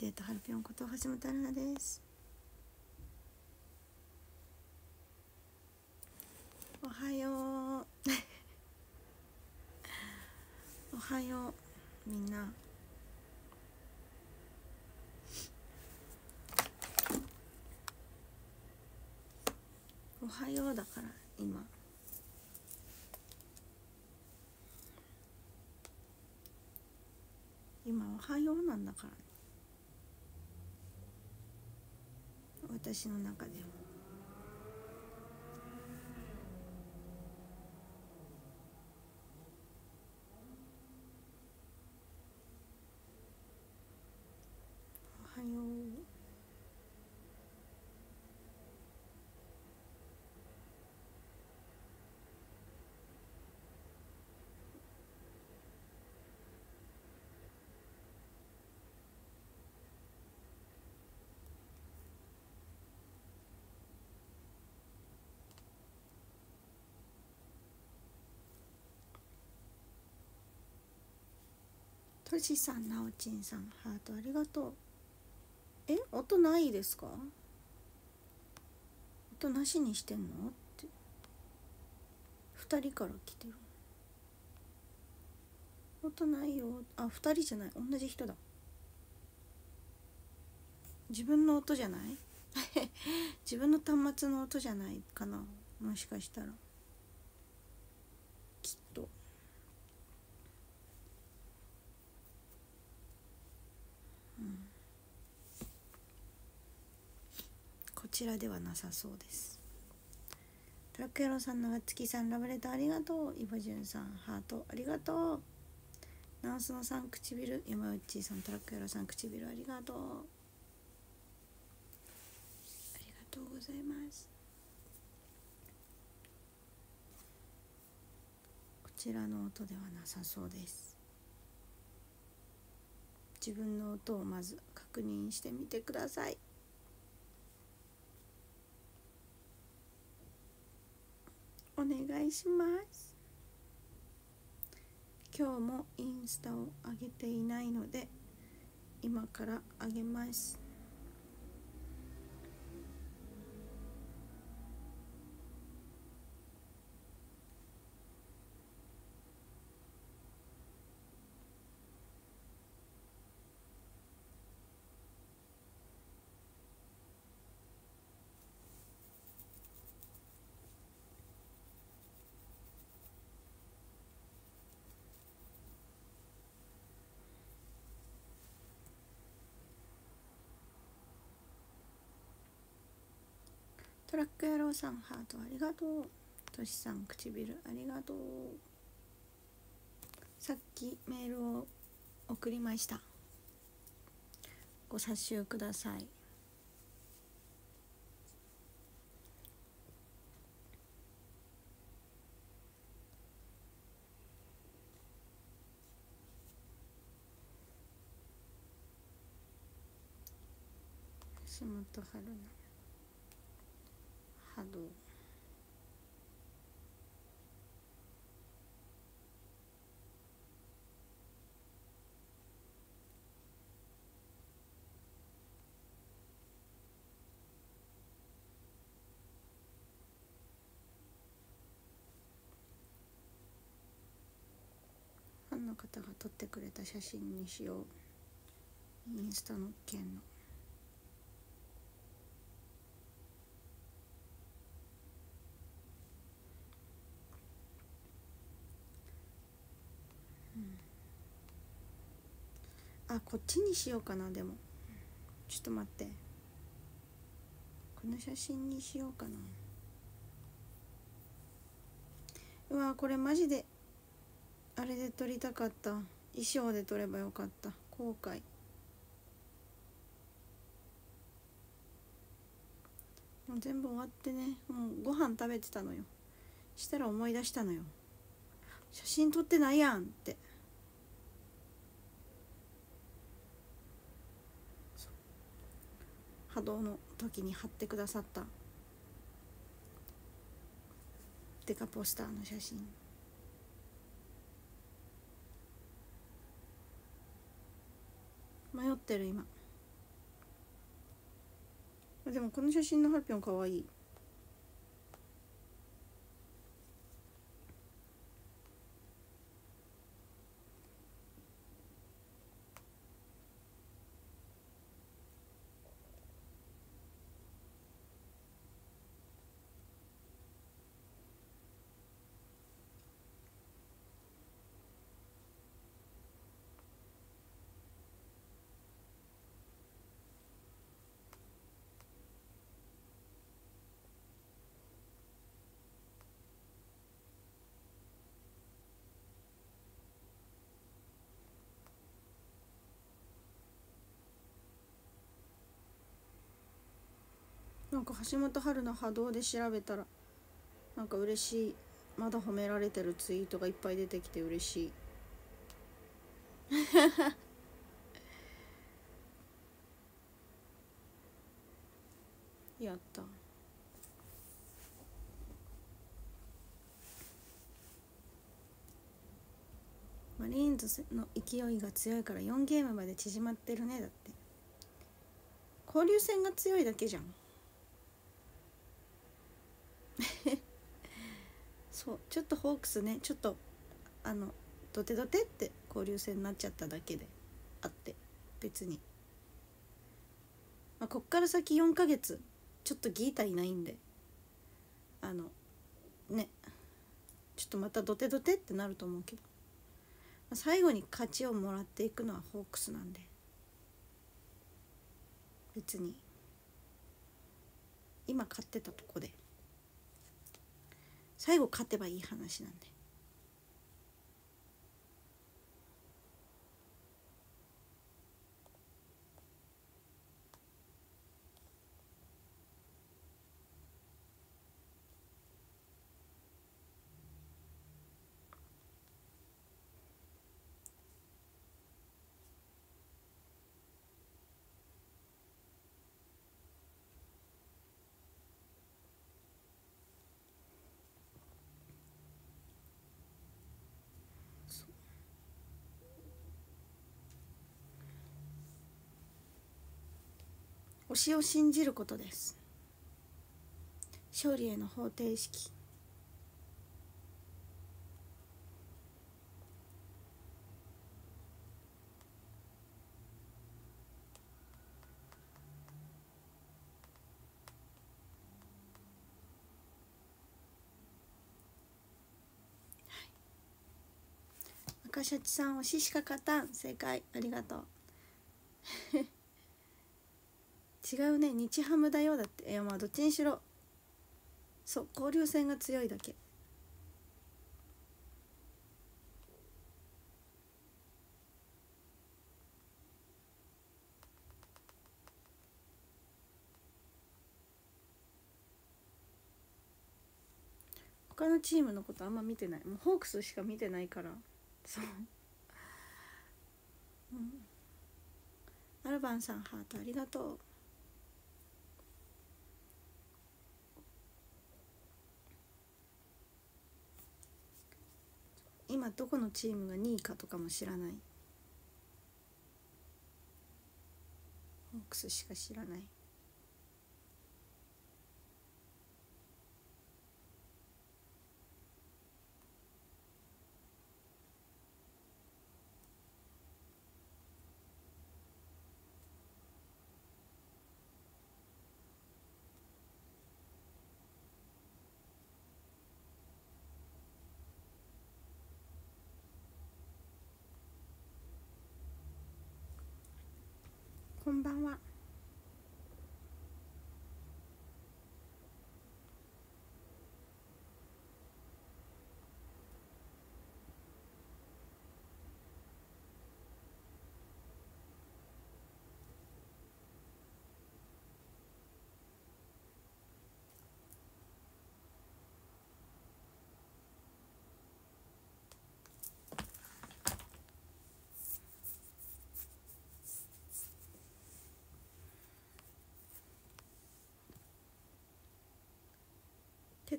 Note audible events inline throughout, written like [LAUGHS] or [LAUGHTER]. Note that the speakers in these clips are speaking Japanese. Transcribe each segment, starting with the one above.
デートハルピョンこと橋本アルナです。おはよう。[LAUGHS] おはようみんな。おはようだから今。今おはようなんだからね。私の中でもおはようとしさんなおちんさんハートありがとう。え音ないですか？音なしにしてんの？って。2人から来てる。音ないよ。あ2人じゃない。同じ人だ。自分の音じゃない？[LAUGHS] 自分の端末の音じゃないかな。もしかしたらきっとこちらではなさそうです。トラック野郎さん長月さんラブレターありがとう。イボジュンさんハートありがとう。ナンスノさん唇山内さんトラック野郎さん唇ありがとう。ありがとうございます。こちらの音ではなさそうです。自分の音をまず確認してみてください。お願いします。今日もインスタを上げていないので今からあげます。トラック野郎さんハートありがとう。としさん唇ありがとう。さっきメールを送りました。ご察しください。橋本春菜。波動ファンの方が撮ってくれた写真にしよう。インスタの件の。あこっちにしようかなでも。ちょっと待って。この写真にしようかな。うわこれマジであれで撮りたかった。衣装で撮ればよかった。後悔。もう全部終わってね。もうご飯食べてたのよ。したら思い出したのよ。写真撮ってないやんって。動の時に貼ってくださった。デカポスターの写真。迷ってる今。でもこの写真のハルピョンかわいい。なんか橋本春の波動で調べたらなんか嬉しい。まだ褒められてるツイートがいっぱい出てきて嬉しい。やった。マリーンズの勢いが強いから4ゲームまで縮まってるねだって。交流戦が強いだけじゃん。[LAUGHS] そうちょっとホークスねちょっとあのドテドテって交流戦になっちゃっただけであって別に、まあ、こっから先4ヶ月ちょっとギータいないんであのねちょっとまたドテドテってなると思うけど、まあ、最後に勝ちをもらっていくのはホークスなんで。別に。今勝ってたとこで。最後勝てばいい話なんで。推しを信じることです。勝利への方程式。赤シャチさん推ししか勝たん。正解。ありがとう。違うね。日ハムだよ。だって。いやまあどっちにしろ。そう。交流戦が強いだけ。他のチームのことあんま見てない。もうホークスしか見てないから。そう。うん。アルバンさんハートありがとう。今どこのチームが2位かとかも知らない。ホークスしか知らないこんばんは。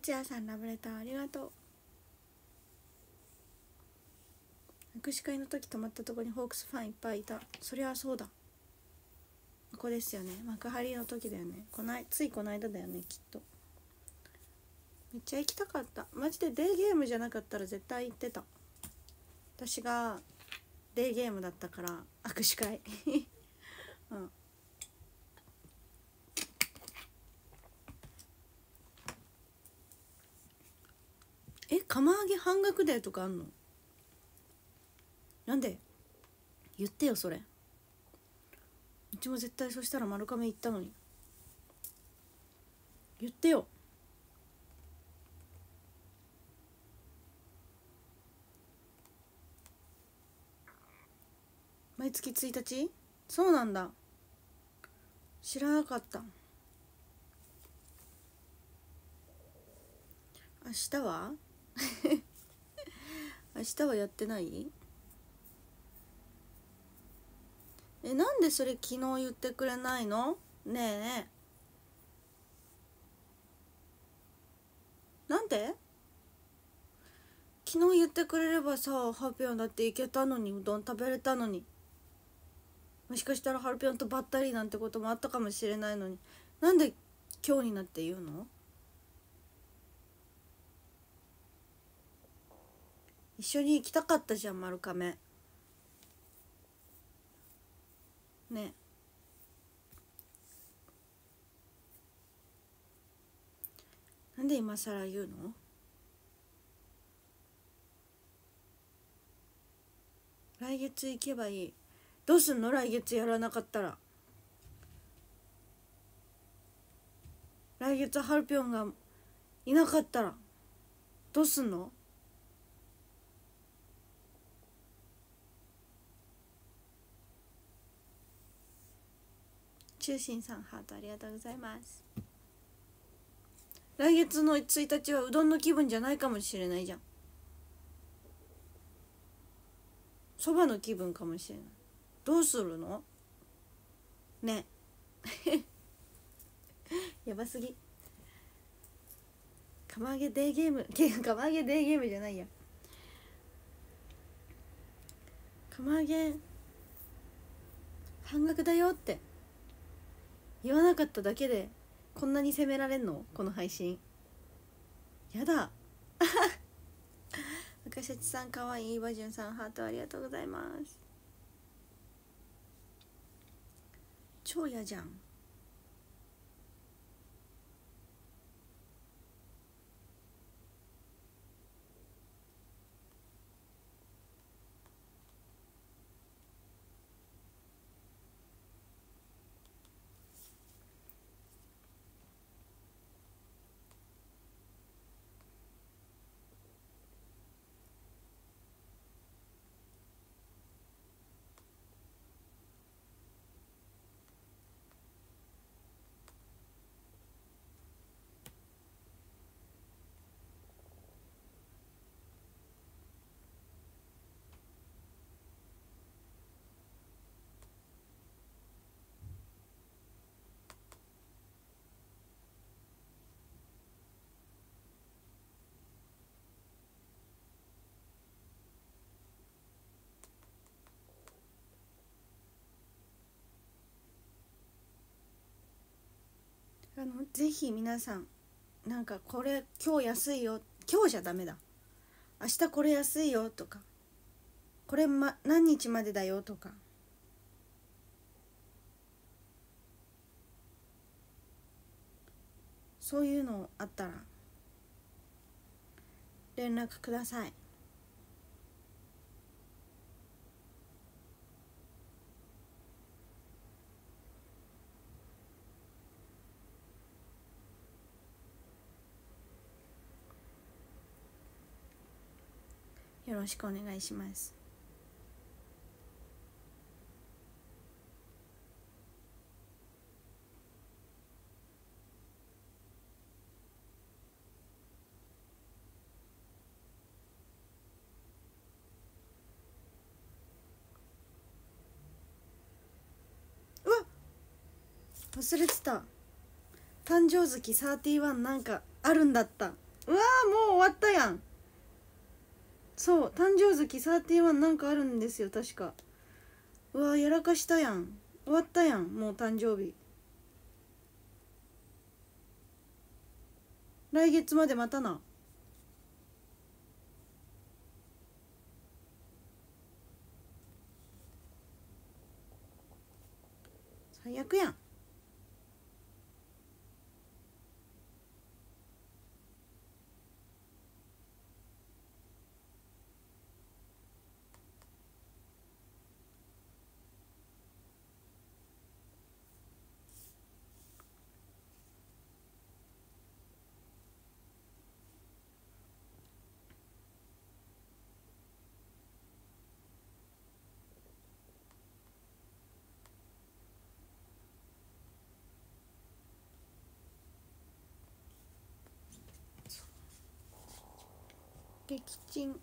哲也さんラブレターありがとう。握手会の時泊まったとこにホークスファンいっぱいいた。そりゃそうだ。こですよね。幕張の時だよね。こないついこの間だよねきっと。めっちゃ行きたかった。マジでデーゲームじゃなかったら絶対行ってた。私がデーゲームだったから握手会。[LAUGHS] うん。え釜揚げ半額デーとかあんの？なんで？言ってよそれ。うちも絶対そしたら丸亀行ったのに。言ってよ。毎月1日？そうなんだ。知らなかった。明日は？[LAUGHS] 明日はやってない？えなんでそれ昨日言ってくれないの？ねえねえ。なんで昨日言ってくれればさハルピョンだって行けたのにうどん食べれたのに。もしかしたらハルピョンとばったりなんてこともあったかもしれないのに。なんで今日になって言うの？一緒に行きたかったじゃん丸亀。ね。なんで今更言うの？来月行けばいい。どうすんの？来月やらなかったら。来月ハルピョンがいなかったら。どうすんの？中心さんハートありがとうございます。来月の1日はうどんの気分じゃないかもしれないじゃん。そばの気分かもしれない。どうするの？ね。[LAUGHS] やばすぎ。釜揚げデーゲーム。[LAUGHS] 釜揚げデーゲームじゃないや。釜揚げ半額だよって。言わなかっただけでこんなに責められんの？この配信。やだ。赤シャチさんかわいいバジュンさんハートありがとうございます。超嫌じゃん。あのぜひ皆さんなんかこれ今日安いよ今日じゃダメだ。明日これ安いよとかこれ、ま、何日までだよとか。そういうのあったら連絡ください。よろしくお願いします。うわ忘れてた。誕生月31なんかあるんだった。うわもう終わったやん。そう誕生月31なんかあるんですよ確か。うわやらかしたやん。終わったやんもう誕生日。来月までまたな。最悪やん。チン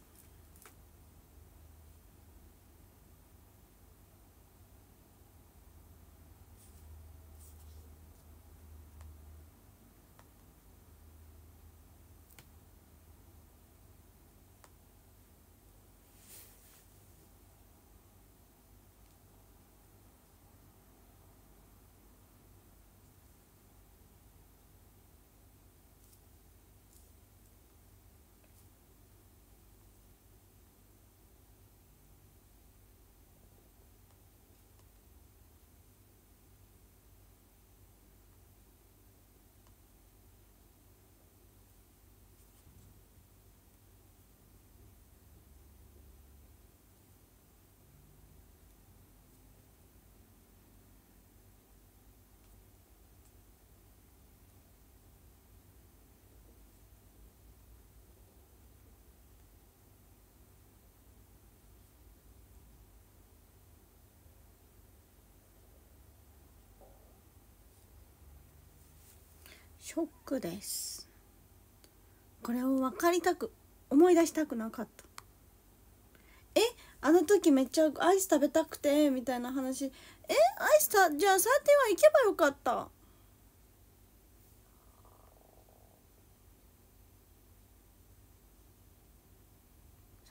ショックです。これを分かりたく思い出したくなかった。えあの時めっちゃアイス食べたくてみたいな話。えアイスたじゃあサーティワン行けばよかった。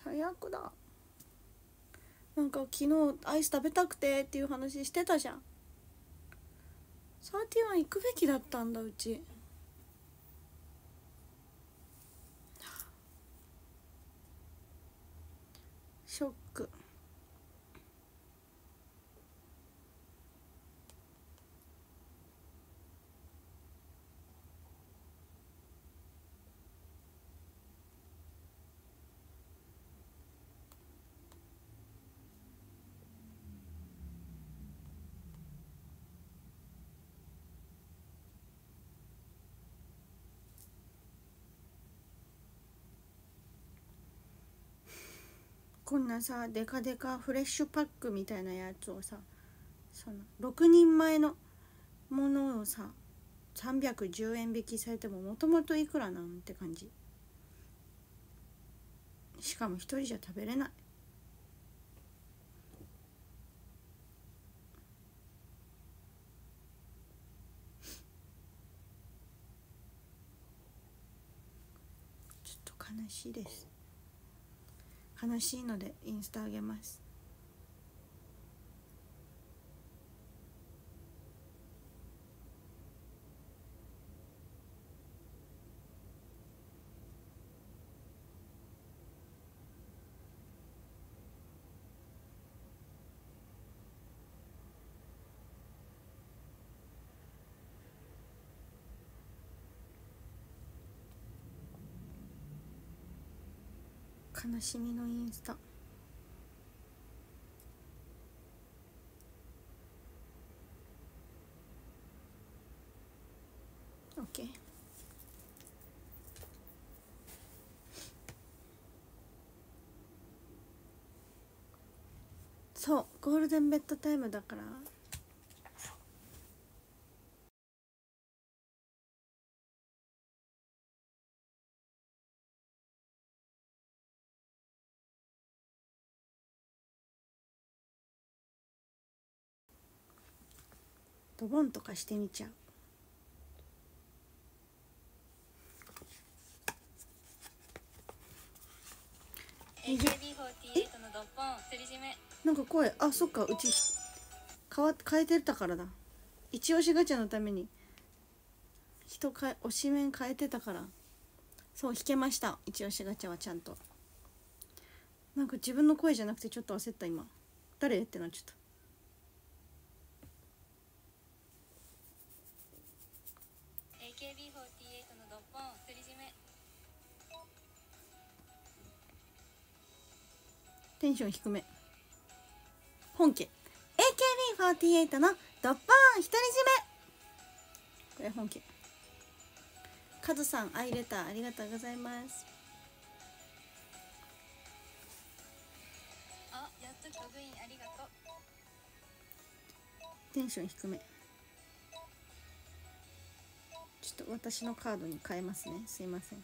最悪だ。なんか昨日アイス食べたくてっていう話してたじゃん。サーティワン行くべきだったんだうちショックこんなさデカデカフレッシュパックみたいなやつをさその6人前のものをさ310円引きされてももともといくらなんて感じ。しかも一人じゃ食べれない。ちょっと悲しいです。悲しいのでインスタあげます。悲しみのインスタ。オッケー。そうゴールデンベッドタイムだから。ドボンとかしてみちゃう。AKB48 のドッポン独り占め。なんか声あそっかうち変わ変えてたからだ。一押しガチャのために。人か推し面変えてたから。そう弾けました。一押しガチャはちゃんと。なんか自分の声じゃなくてちょっと焦った今。誰？ってなっちゃったテンション低め。本家。AKB48 のドッポン独り占め。これ本家。カズさんアイレターありがとうございます。あやっとログインありがとう。テンション低め。ちょっと私のカードに変えますね。すいません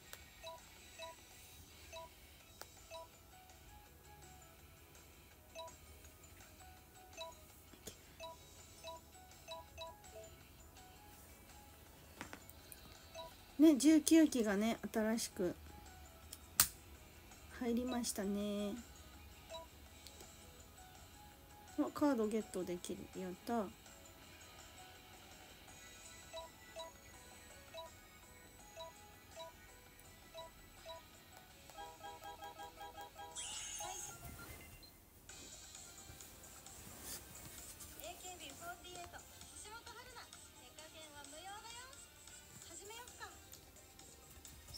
ね19期がね新しく入りましたね。カードゲットできる。やった「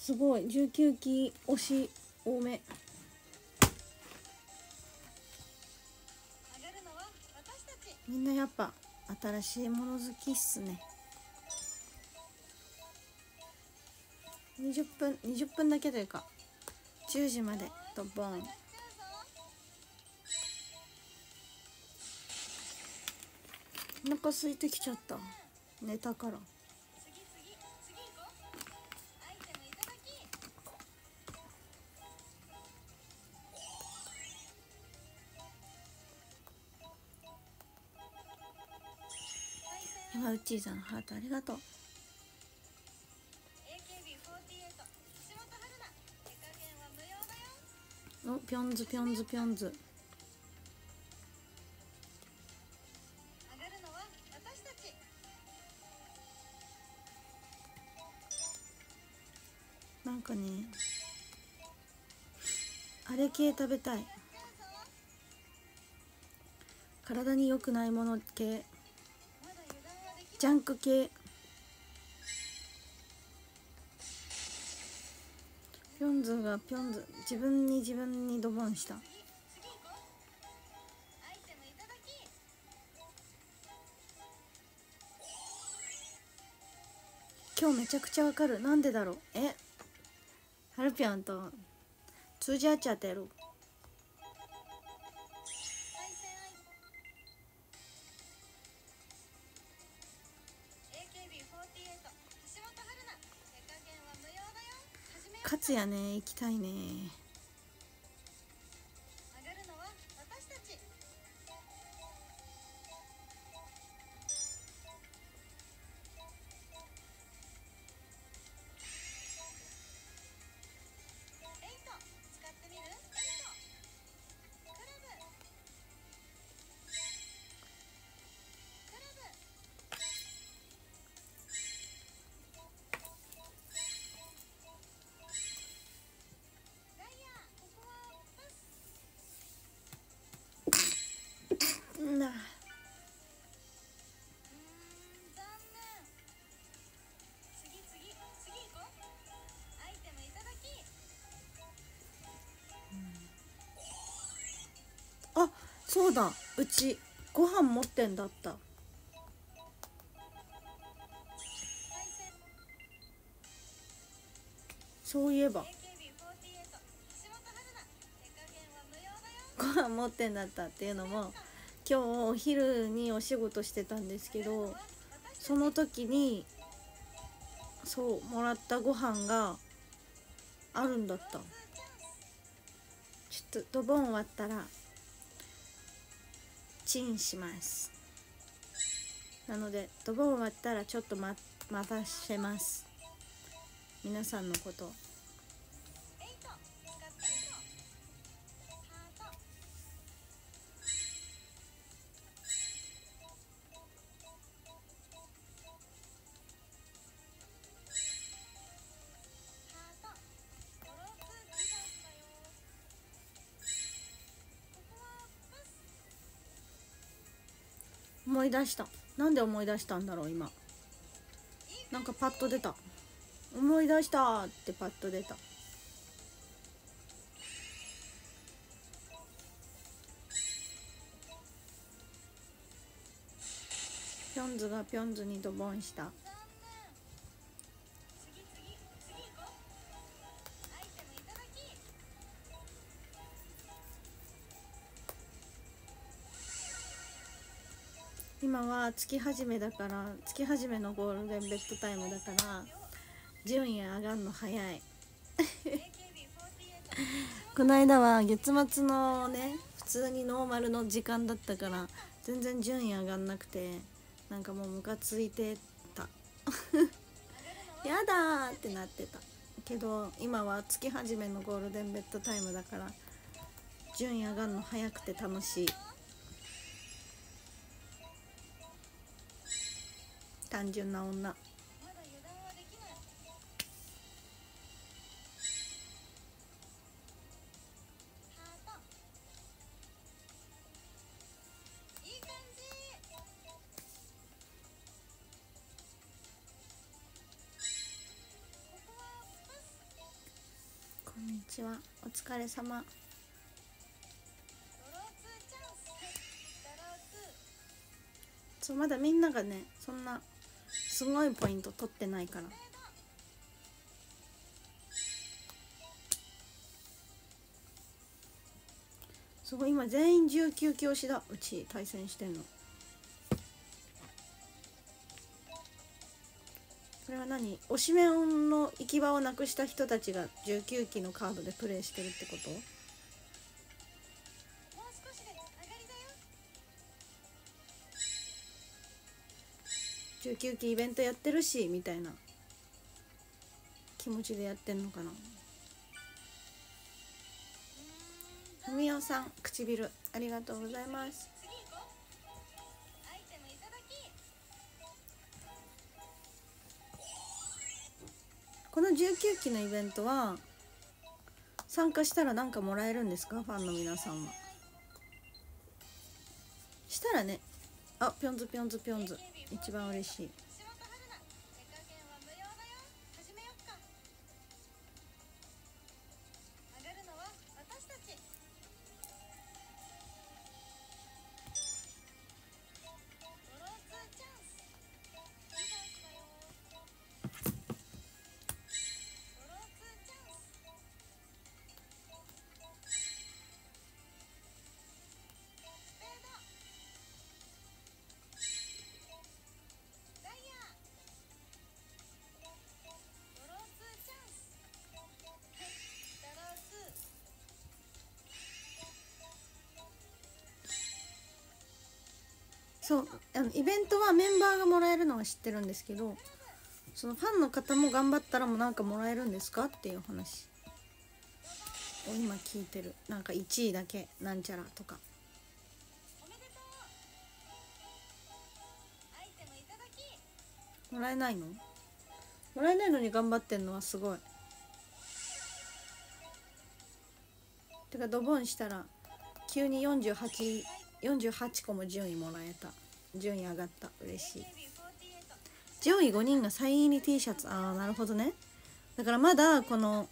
すごい。19期推し多め。みんなやっぱ新しいもの好きっすね。20分20分だけというか10時までとボン。お腹空いてきちゃった。寝たから対戦山内さんハートありがとう。AKB48 橋本春菜手加減は無用だよおぴょんずぴょんずぴょんず。なんかねあれ系食べたい。体に良くないもの系ジャンク系。ピョンズがピョンズ自分に自分にドボンした。今日めちゃくちゃわかる。なんでだろう。え？ハルピョンと通じ合っちゃってるやね。行きたいね。そうだうちご飯持ってんだった。そういえば。ご飯持ってんだったっていうのも今日お昼にお仕事してたんですけどその時にそうもらったご飯があるんだった。ちょっとドボン終わったらチンします。なのでドボン終わったらちょっと待待たせます。皆さんのこと思い出した。なんで思い出したんだろう今。なんかパッと出た。思い出したってパッと出た。ピョンズがピョンズにドボンした。今は月始めだから月始めのゴールデンベッドタイムだから順位上がんの早い。[LAUGHS] この間は月末のね普通にノーマルの時間だったから全然順位上がんなくてなんかもうムカついてた。[LAUGHS] やだってなってた。けど今は月始めのゴールデンベッドタイムだから順位上がんの早くて楽しい。単純な女。こんにちは。お疲れ様。そうまだみんながねそんなすごいポイント取ってないから。すごい今全員19教師だ。うち対戦してんの。これは何？推しメンの行き場をなくした人たちが19期のカードでプレイしてるってこと？りだよ19期イベントやってるしみたいな。気持ちでやってんのかな。ふみおさん唇ありがとうございます。こうアイテムいただきこの19期のイベントは参加したら何かもらえるんですか？ファンの皆さんは。したらねあぴょんずぴょんずぴょんず。一番嬉しい。のイベントはメンバーがもらえるのは知ってるんですけどそのファンの方も頑張ったらもなんかもらえるんですかっていう話。を今聞いてる。なんか1位だけなんちゃらとか。おめでとうもらえないの？もらえないのに頑張ってんのはすごい。てかドボンしたら急に48 48個も順位もらえた。順位上がった。嬉しい。上位5人がサイン入り T シャツ。ああなるほどね。だからまだこの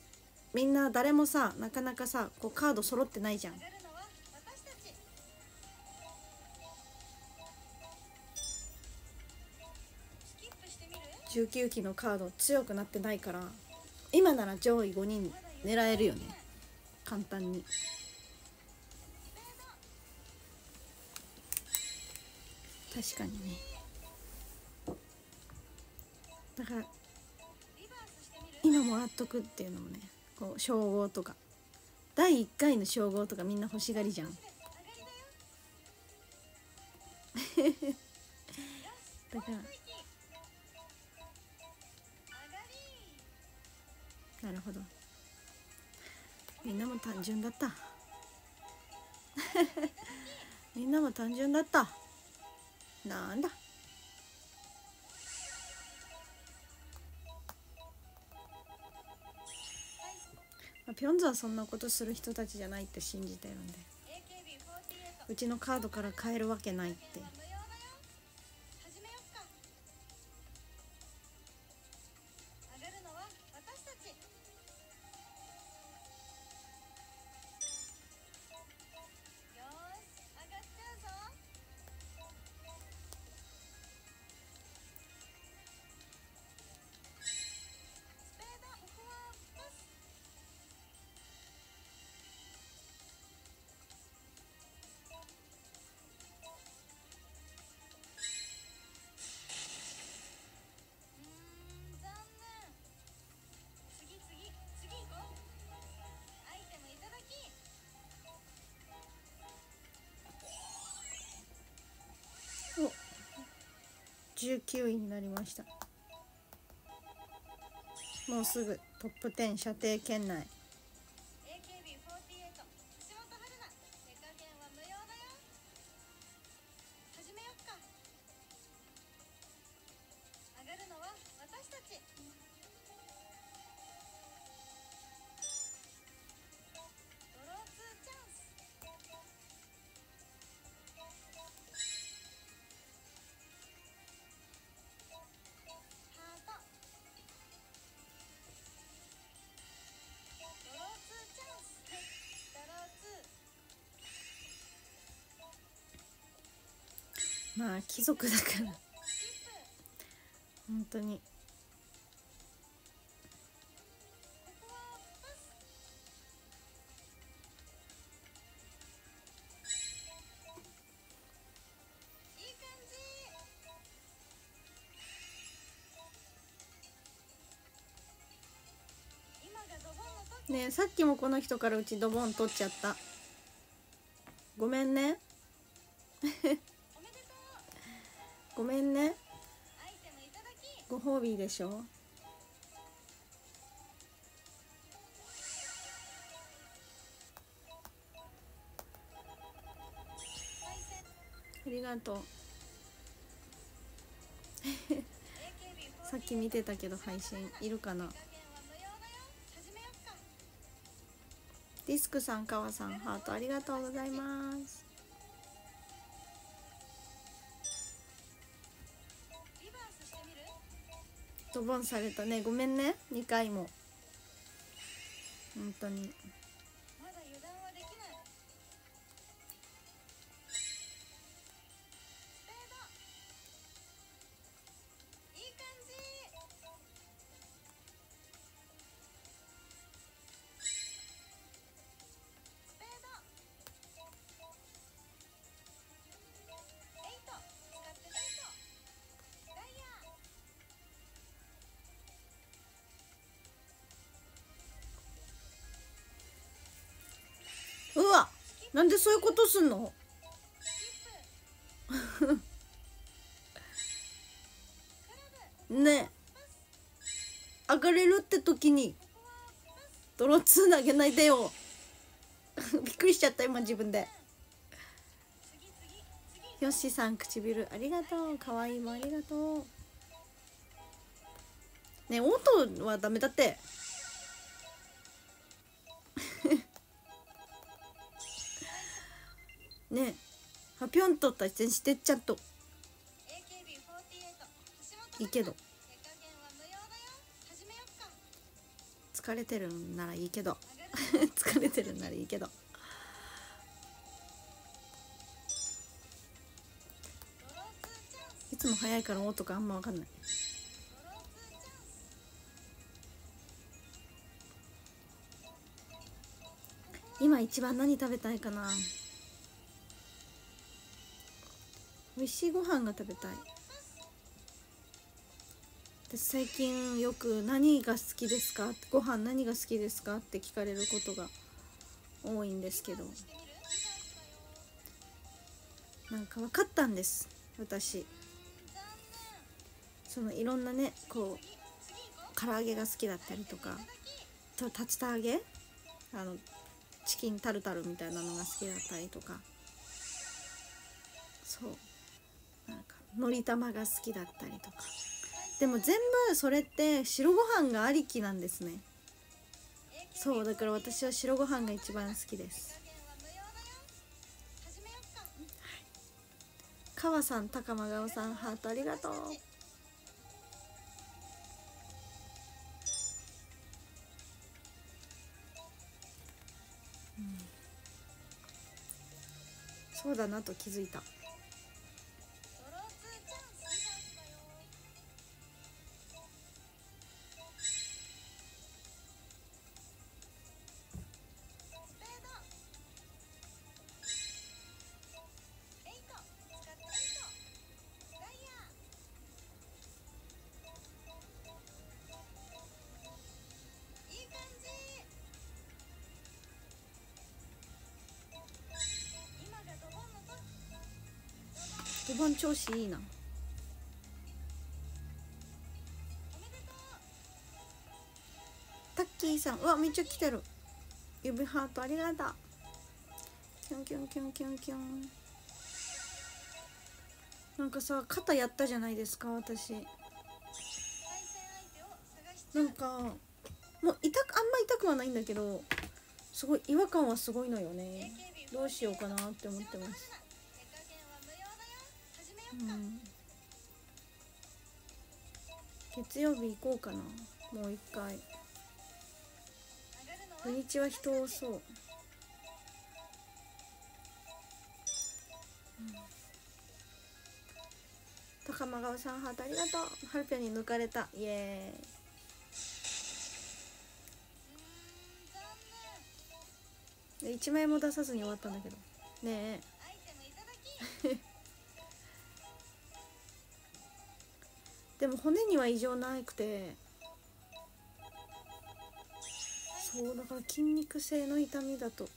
みんな誰もさなかなかさこうカード揃ってないじゃん。19期のカード強くなってないから今なら上位5人狙えるよね。簡単に。確かにね。だから今もらっとくっていうのもねこう称号とか。第1回の称号とかみんな欲しがりじゃん。[LAUGHS] だから。なるほど。みんなも単純だった。[LAUGHS] みんなも単純だった。なんだ？ピョンズはそんなことする人たちじゃないって信じてるんで。うちのカードから買えるわけないって。19位になりました。もうすぐトップ10射程圏内。あ貴族だから。本当に。ねえさっきもこの人からうちドボン取っちゃった。ごめんね。きご褒美でしょ？ありがとう。[LAUGHS] さっき見てたけど配信いるかな？ディスクさん、かわさん、ハートありがとうございます。ドボンされたね、ごめんね、2回も。本当に。なんでそういうことすんの？ね。上がれるって時にここはパスドローツー投げないでよ。[LAUGHS] びっくりしちゃった今自分で。よしさん唇ありがとう。かわいいもありがとう。ねオートはダメだって。ねハピョンと対戦してちゃんと。いいけど。疲れてるんならいいけど。[LAUGHS] 疲れてるんならいいけど。いつも早いからオートかあんま分かんない。今一番何食べたいかな。美味しいご飯が食べたい。私最近よく「何が好きですか?」ご飯何が好きですか?」って聞かれることが多いんですけど。なんか分かったんです。私。そのいろんなねこう唐揚げが好きだったりとか。と竜田揚げ？あのチキンタルタルみたいなのが好きだったりとか。そう。のり玉が好きだったりとか。でも全部それって白ご飯がありきなんですね。そうだから私は白ご飯が一番好きです。川さん高間顔さんハートありがとう。そうだなと気づいた。本調子いいな。タッキーさん。うわめっちゃ来てる。指ハートありがとう。キュンキュンキュンキュンキュン。なんかさ肩やったじゃないですか私。なんかもう痛くあんま痛くはないんだけどすごい違和感はすごいのよね。どうしようかなって思ってます。うん。月曜日行こうかな。もう一回。土日は人多そう。高間川さんハートありがとう。ハルピョンに抜かれた。イエーイ。うーん残念で1枚も出さずに終わったんだけど。ねえ [LAUGHS] でも骨には異常なくてそうだから筋肉性の痛みだと。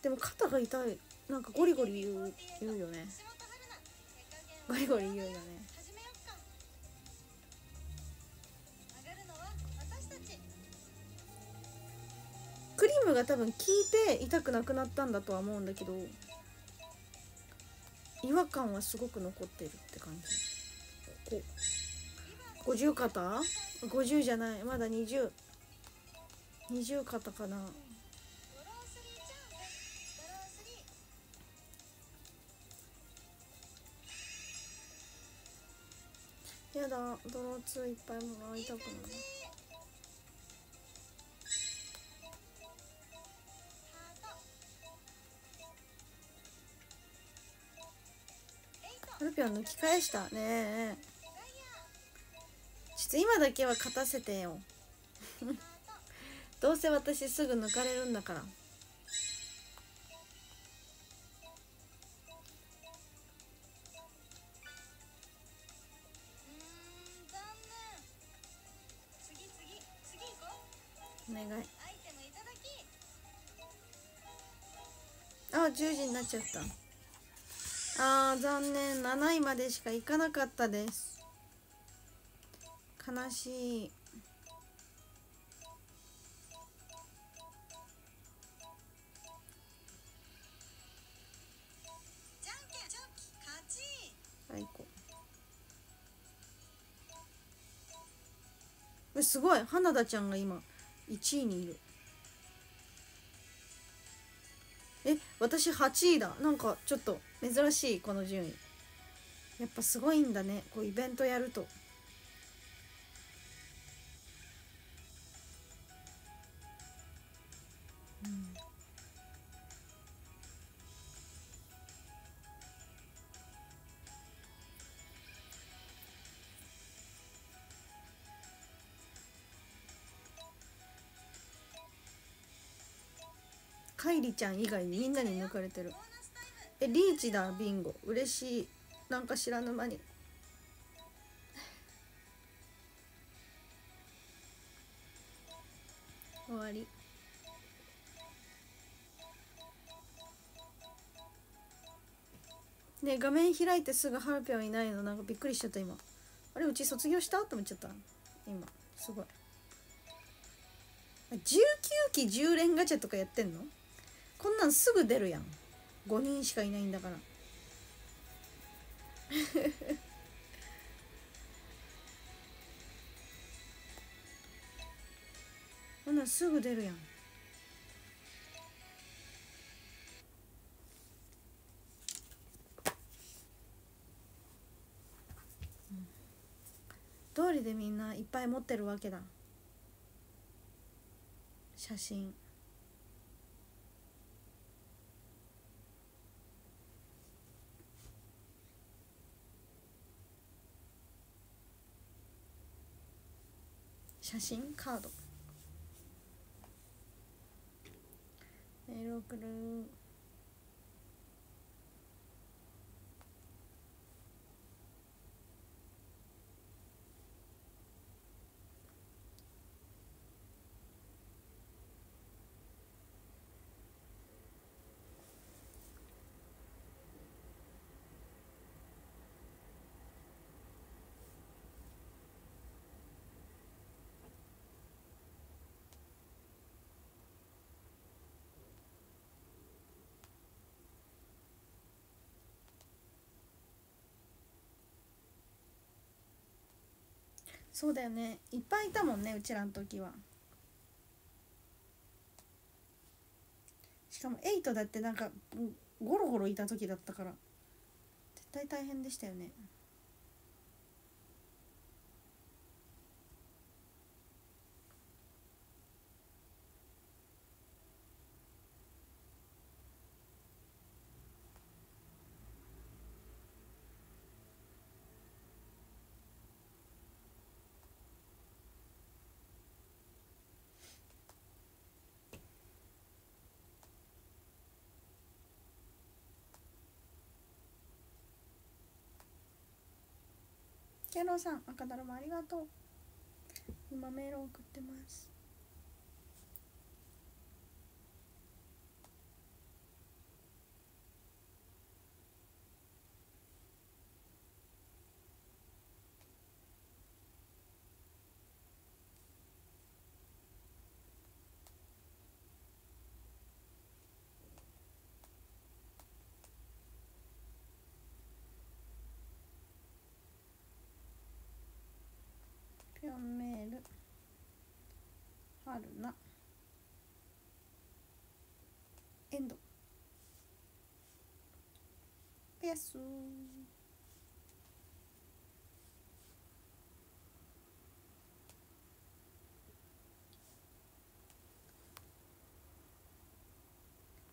でも肩が痛い。なんかゴリゴリ言う言うよね。ゴリゴリ言うよね。クリームが多分効いて痛くなくなったんだとは思うんだけど違和感はすごく残ってるって感じ。ここ50肩？50じゃない。まだ2020肩かな。やだ。ドローツいっぱいもらいたくないルピョン抜き返した。ねえ。ちょっと今だけは勝たせてよ。[LAUGHS] どうせ私すぐ抜かれるんだから。うん残念次次次行こうお願い。アイテムいただきあ10時になっちゃった。あー残念。7位までしか行かなかったです。悲しい。えすごい。花田ちゃんが今1位にいる。え私8位だ。なんかちょっと珍しいこの順位。やっぱすごいんだね。こうイベントやると。カイリちゃん以外みんなに抜かれてる。えリーチだビンゴ。嬉しい。なんか知らぬ間に。終わり。ね画面開いてすぐハルピョンいないの。なんかびっくりしちゃった今。あれうち卒業した？と思っちゃった今。すごい。19期10連ガチャとかやってんの？こんなんすぐ出るやん。5人しかいないんだから。[LAUGHS] こんなんすぐ出るやん。通りでみんないっぱい持ってるわけだ。写真。写真カード。メール送る。そうだよね。いっぱいいたもんねうちらの時は。しかも8だってなんかゴロゴロいた時だったから。絶対大変でしたよね。キャロさん赤だるまありがとう。今メール送ってます。ョンメール。春菜。エンド。おやす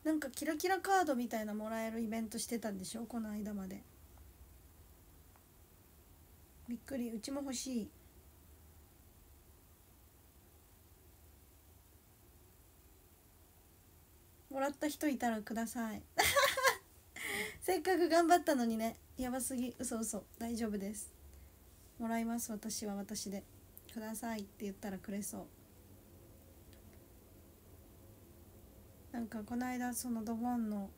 なんかキラキラカードみたいなもらえるイベントしてたんでしょ？この間まで。びっくり。うちも欲しい。らった人いたらください。[LAUGHS] せっかく頑張ったのにね。やばすぎ。嘘嘘。大丈夫です。もらいます私は私で。くださいって言ったらくれそう。なんかこの間そのドボンの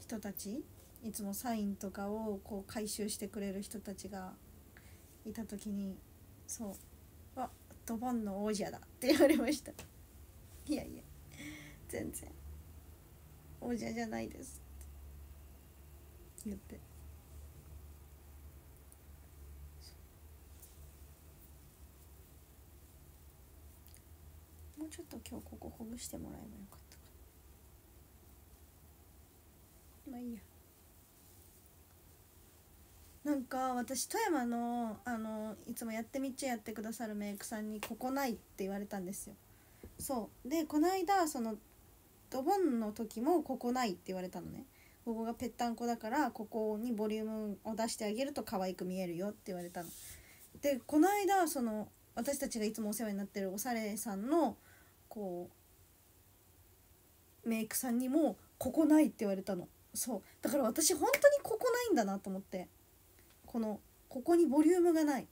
人たちいつもサインとかをこう回収してくれる人たちがいた時にそう「わドボンの王者だ」って言われました。いやいや。全然。王者じゃないです。って。言ってもうちょっと今日ここほぐしてもらえばよかったかな。まあいいや。なんか私富山のあのいつもやってみっちゃやってくださるメイクさんに「ここない」って言われたんですよ。そう。でこの間そのドボンの時もここないって言われたのね。ここがぺったんこだからここにボリュームを出してあげると可愛く見えるよって言われたの。でこの間その私たちがいつもお世話になってるおされさんのこうメイクさんにも「ここない」って言われたの。そう。だから私本当にここないんだなと思って。このここにボリュームがない。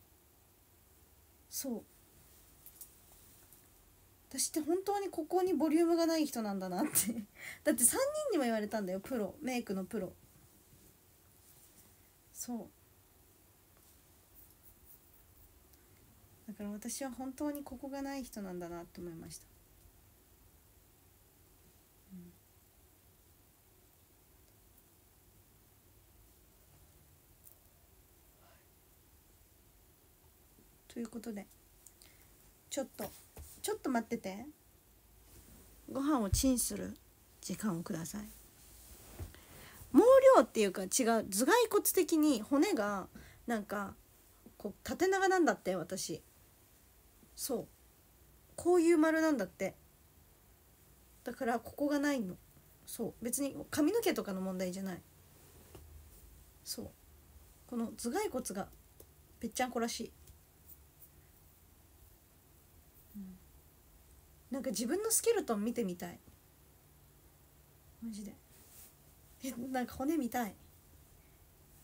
そう。私って本当にここにボリュームがない人なんだなって。[LAUGHS] だって3人にも言われたんだよプロ。メイクのプロ。そう。だから私は本当にここがない人なんだなと思いました、うん。ということでちょっとちょっと待ってて。ご飯をチンする。時間をください。毛量っていうか違う頭蓋骨的に骨がなんかこう縦長なんだって私。そう。こういう丸なんだって。だからここがないの。そう。別に髪の毛とかの問題じゃない。そう。この頭蓋骨がぺっちゃんこらしい。なんか自分のスケルトン見てみたい。マジで。えなんか骨見たい。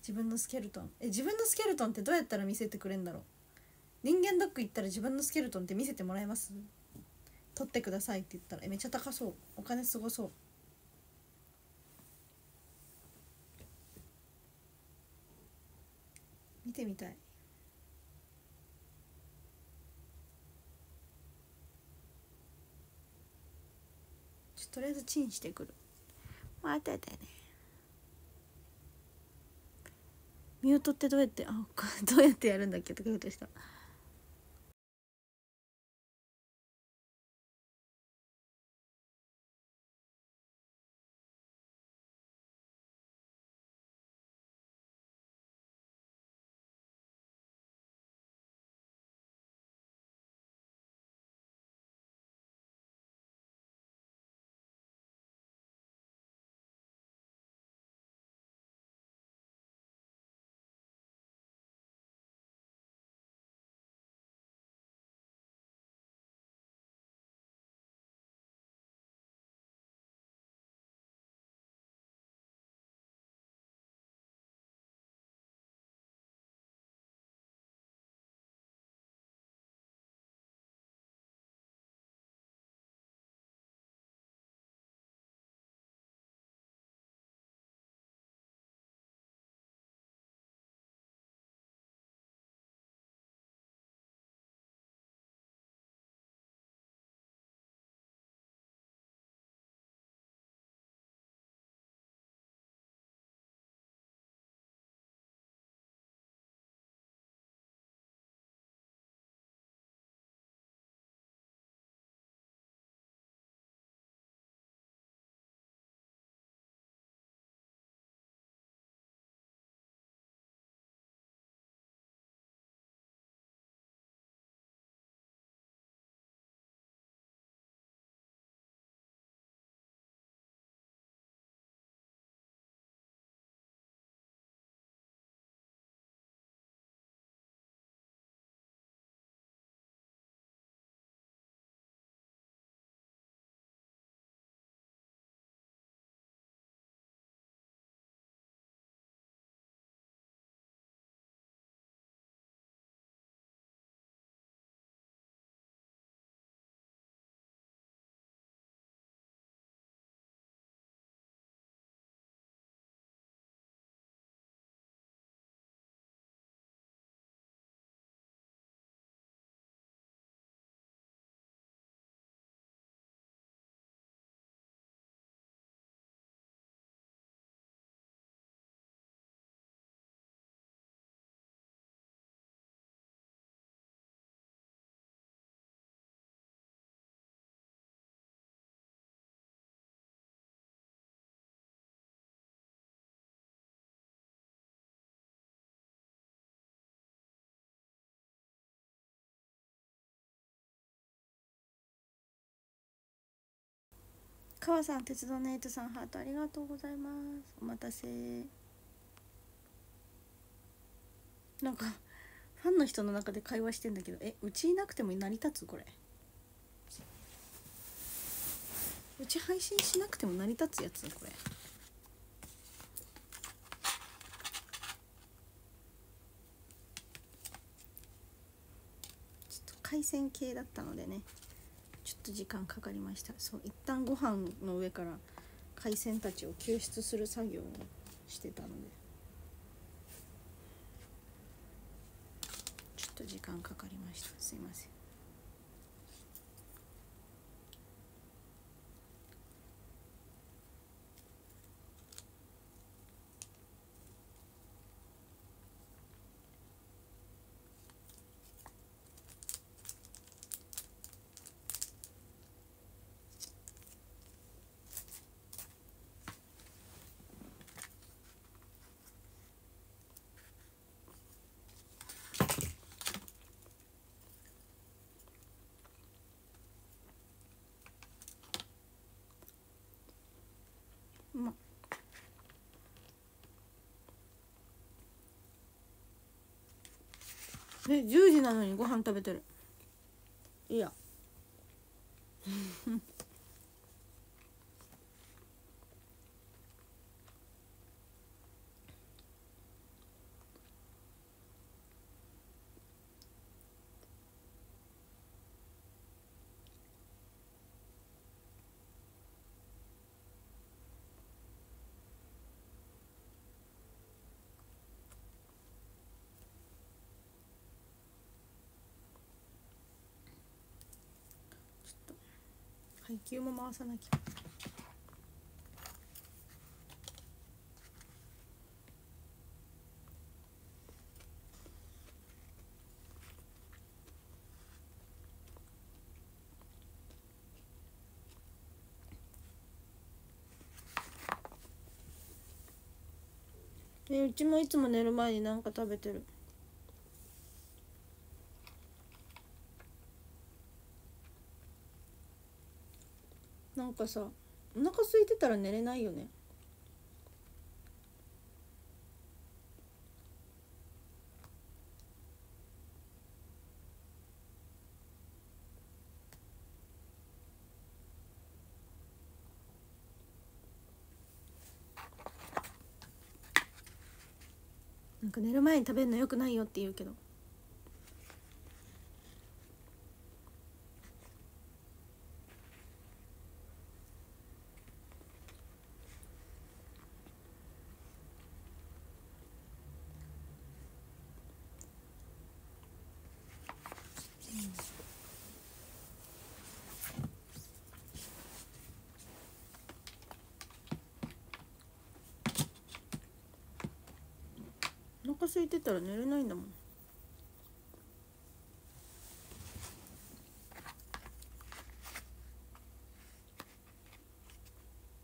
自分のスケルトン。え自分のスケルトンってどうやったら見せてくれんだろう。人間ドック行ったら自分のスケルトンって見せてもらえます？取ってくださいって言ったら。えめっちゃ高そう。お金すごそう。見てみたい。とりあえずチンしてくる。待っててね。ミュートってどうやってあこれどうやってやるんだっけとか言うとした。川さん鉄道ネイトさんハートありがとうございます。お待たせ。なんかファンの人の中で会話してんだけどえうちいなくても成り立つこれ？うち配信しなくても成り立つやつ？これ。ちょっと回線系だったのでね。ちょっと時間かかりました。そう一旦ご飯の上から海鮮たちを救出する作業をしてたので。ちょっと時間かかりました。すいませんうまっえ10時なのにご飯食べてる。いや。配給も回さなきゃえうちもいつも寝る前に何か食べてる。なんかさお腹空いてたら寝れないよね。なんか寝る前に食べるのよくないよって言うけどお腹空いてたら寝れないんだもん。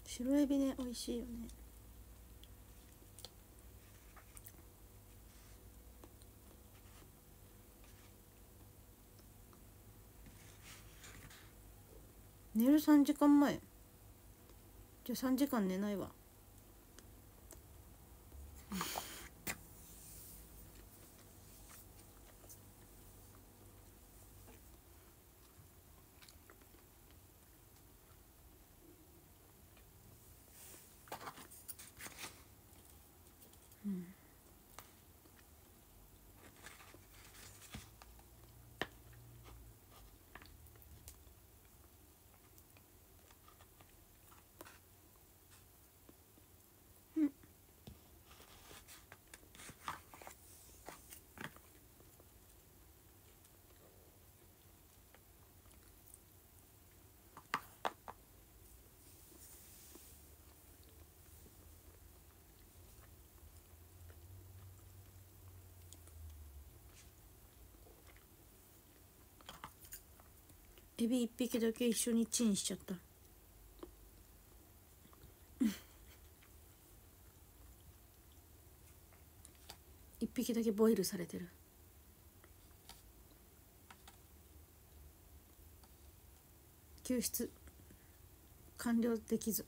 白エビね美味しいよね。寝る3時間前。じゃあ3時間寝ないわ。エビ一匹だけ一緒にチンしちゃった。一匹だけボイルされてる。救出。完了できず。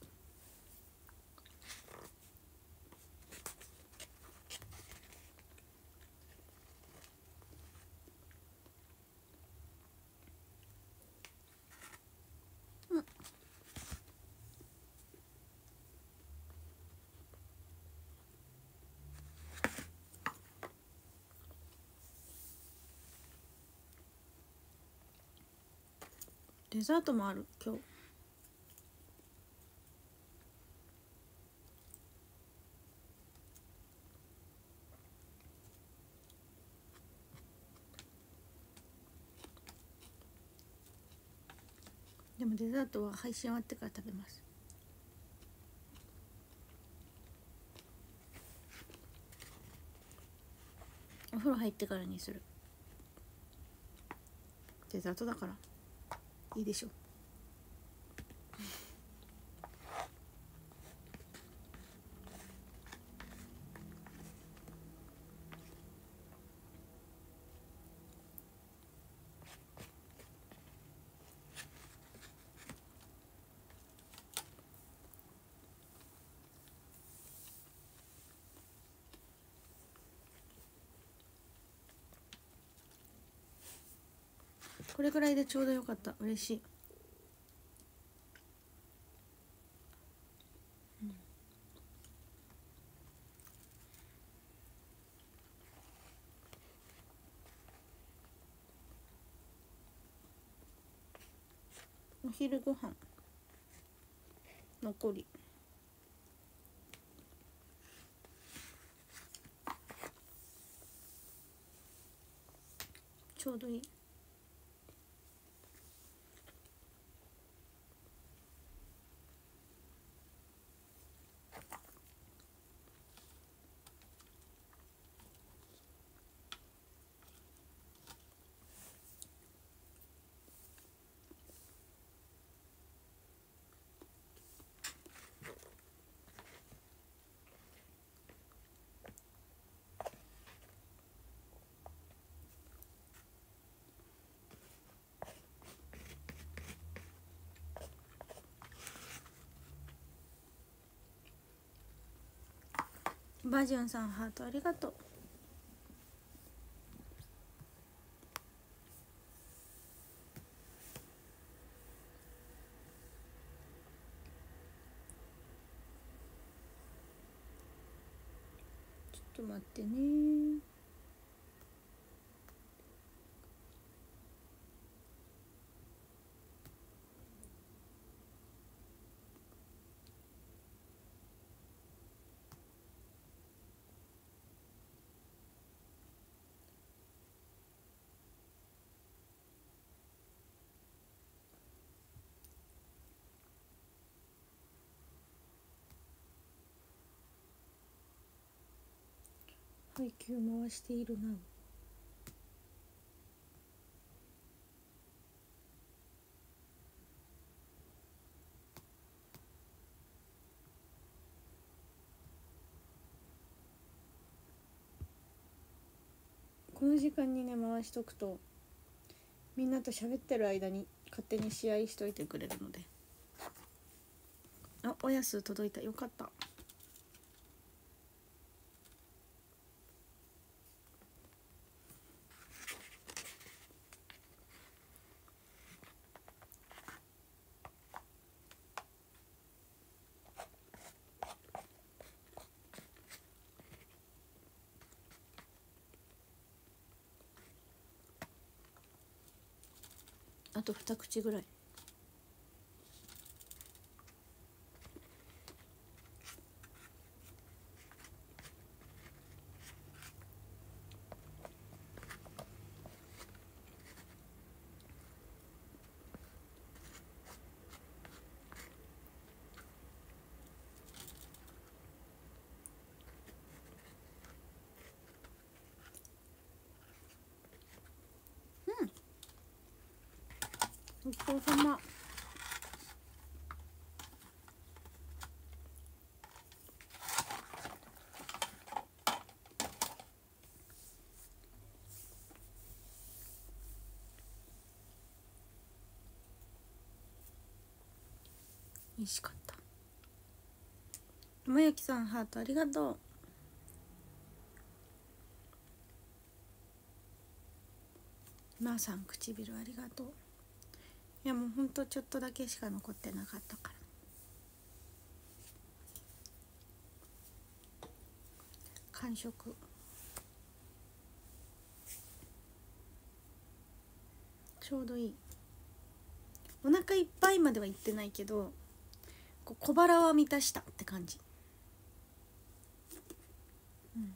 デザートもある今日。でもデザートは配信終わってから食べます。お風呂入ってからにする。デザートだから。いいでしょう。れぐらいでちょうどよかった。嬉しい。お昼ご飯。残り。ちょうどいい。バジュンさんハートありがとう。ちょっと待ってね。配給回しているな。この時間にね回しとくとみんなと喋ってる間に勝手に試合しといてくれるので。あおやす届いた。よかった。と二口ぐらいごちそうさま美味しかった。山焼さんハートありがとう。まー、さん唇ありがとう。いやもうほんとちょっとだけしか残ってなかったから。完食ちょうどいい。お腹いっぱいまではいってないけどこう小腹は満たしたって感じ。うん。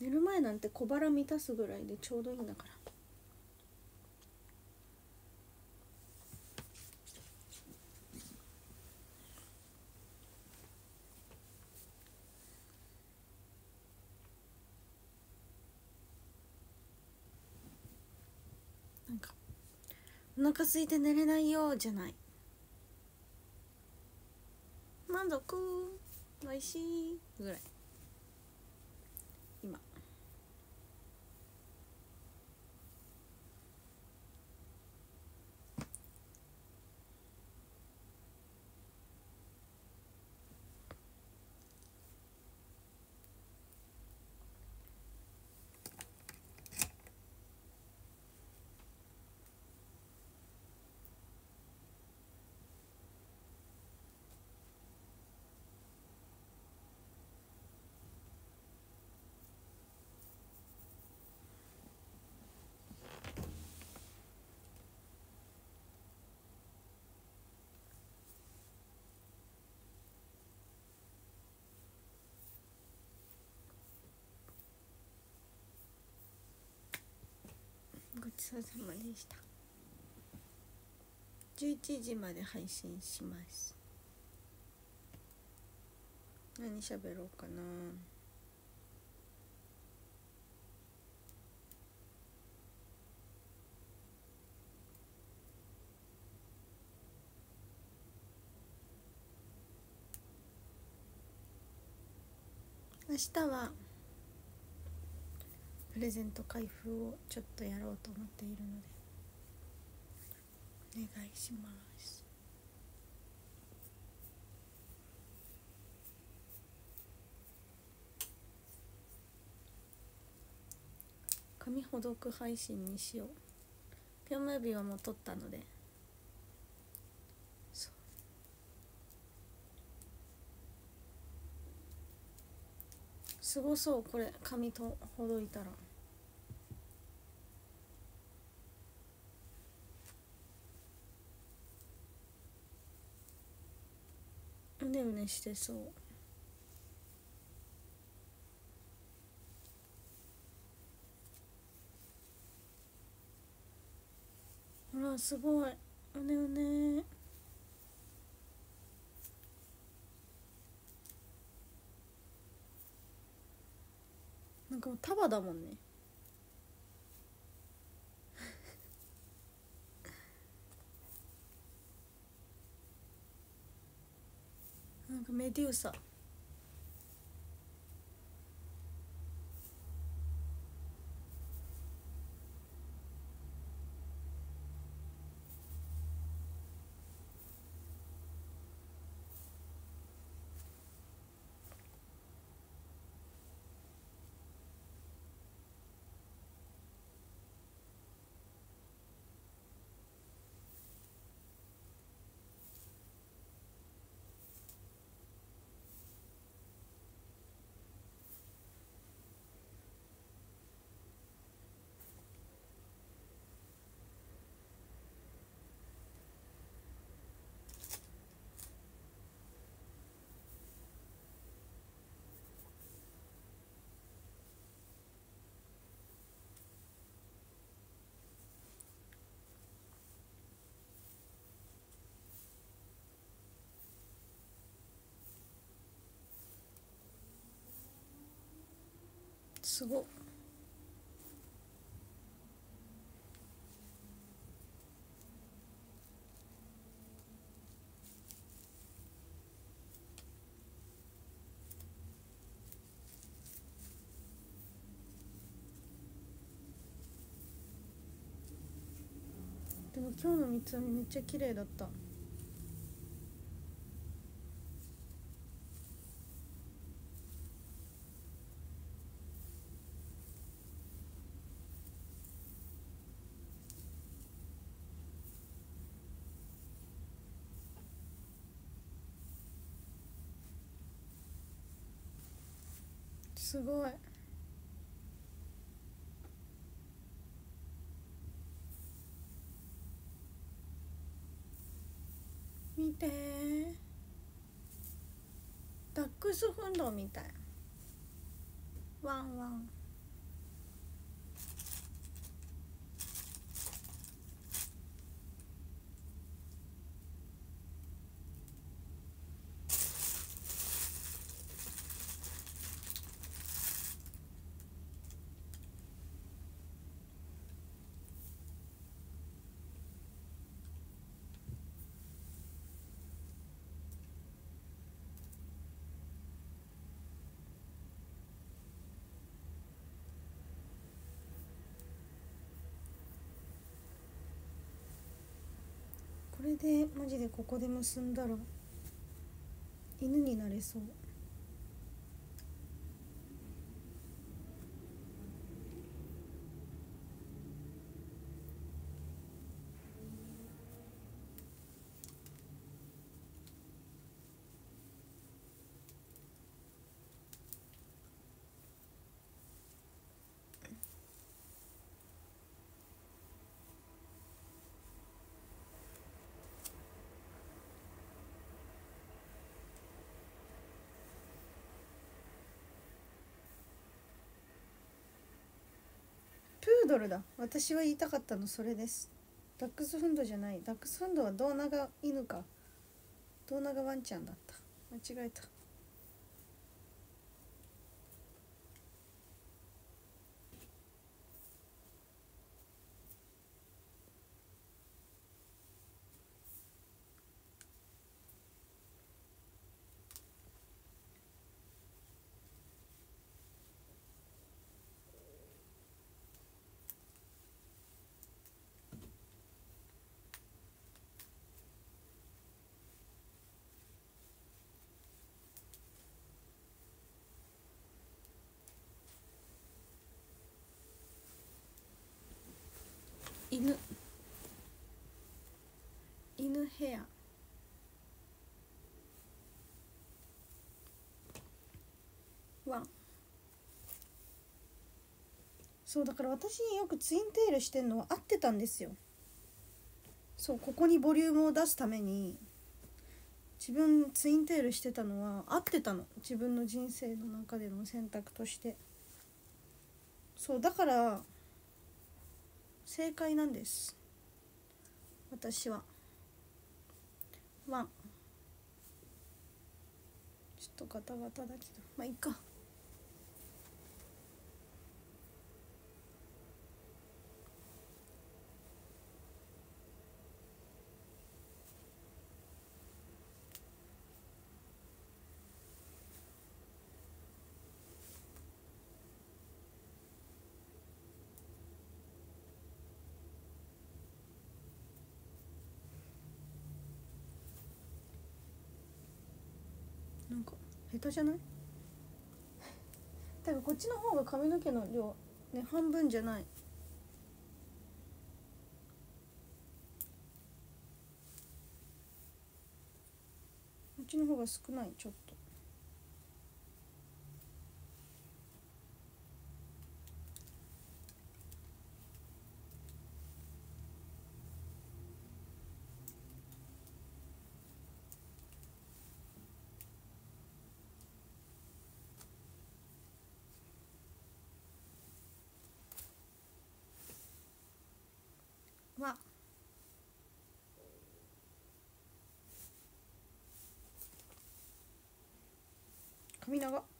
寝る前なんて小腹満たすぐらいでちょうどいいんだから。お腹空いて寝れないよじゃない。満足？おいしい？ぐらい今ごちそうさまでした。11時まで配信します。何喋ろうかな。明日はプレゼント開封をちょっとやろうと思っているのでお願いします。紙ほどく配信にしよう。ピョンムービーはもう撮ったので。すごそうこれ。紙とほどいたら。うねうねしてそうほらすごいうねうねなんかもう束だもんねなすごでも今日の三つ編みめっちゃ綺麗だった。すごい。見て。ダックスフンドみたい。ワンワンこれでマジでここで結んだら犬になれそう。ドルだ。私は言いたかったのそれです。ダックスフンドじゃない。ダックスフンドは胴長犬か。胴長ワンちゃんだった。間違えた。犬。犬ヘアワン。そうだから私によくツインテールしてんのは合ってたんですよ。そうここにボリュームを出すために。自分ツインテールしてたのは合ってたの。自分の人生の中での選択として。そうだから正解なんです。私は。ワンちょっとガタガタだけど。まあいいかなんか下手じゃない？だからこっちの方が髪の毛の量ね半分じゃない。こっちの方が少ないちょっとは髪長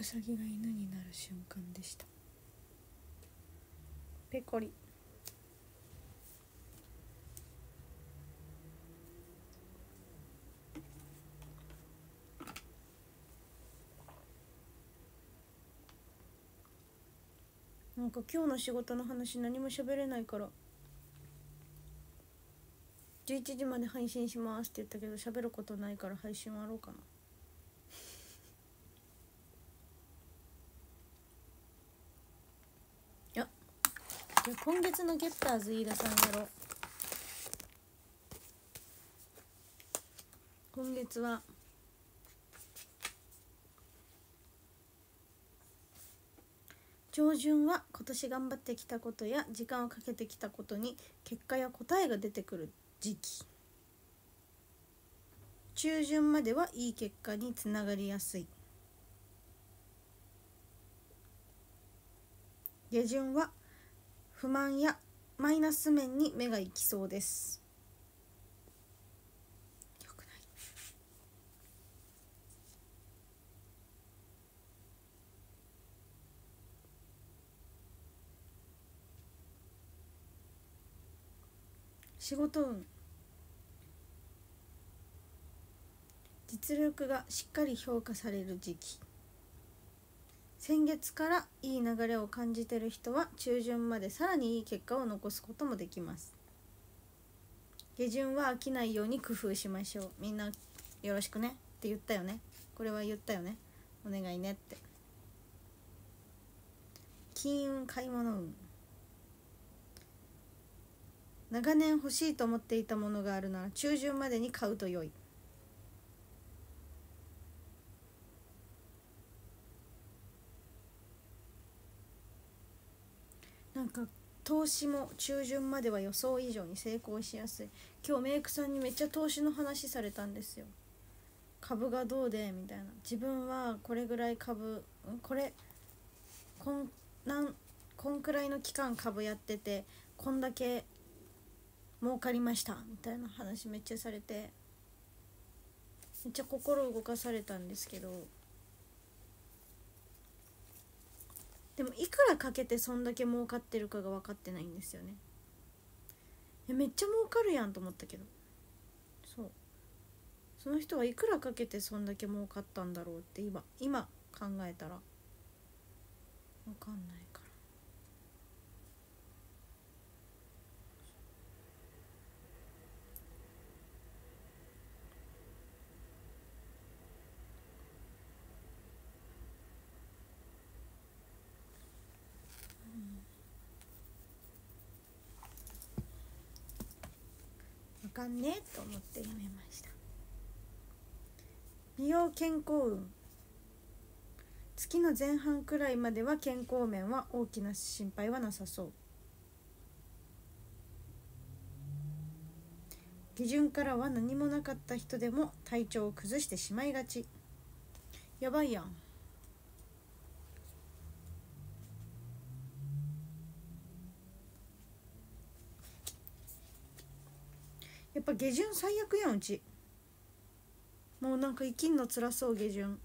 うさぎが犬になる瞬間でした。ペコリ。なんか今日の仕事の話何も喋れないから。11時まで配信しますって言ったけど喋ることないから配信終わろうかなじゃあ今月のゲッターズ飯田さんやろ。う今月は。上旬は今年頑張ってきたことや時間をかけてきたことに結果や答えが出てくる時期。中旬まではいい結果につながりやすい。下旬は不満やマイナス面に目が行きそうです。よくない。仕事運。実力がしっかり評価される時期。先月からいい流れを感じてる人は中旬までさらにいい結果を残すこともできます。下旬は飽きないように工夫しましょう。みんなよろしくね。って言ったよね。これは言ったよね。お願いねって。金運買い物運。長年欲しいと思っていたものがあるなら中旬までに買うと良い。なんか投資も中旬までは予想以上に成功しやすい。今日メイクさんにめっちゃ投資の話されたんですよ。株がどうでみたいな。自分はこれぐらい株これこんなんこんくらいの期間株やっててこんだけ儲かりましたみたいな話めっちゃされて。めっちゃ心動かされたんですけど。でもいくらかけてそんだけ儲かってるかが分かってないんですよね。いやめっちゃ儲かるやんと思ったけど。そう。その人はいくらかけてそんだけ儲かったんだろうって今今考えたら。分かんない。かんねと思ってやめました。美容健康運。月の前半くらいまでは健康面は大きな心配はなさそう。下旬からは何もなかった人でも体調を崩してしまいがち。やばいやん。ぱ下旬最悪やんうち。もうなんか生きんの辛そう下旬。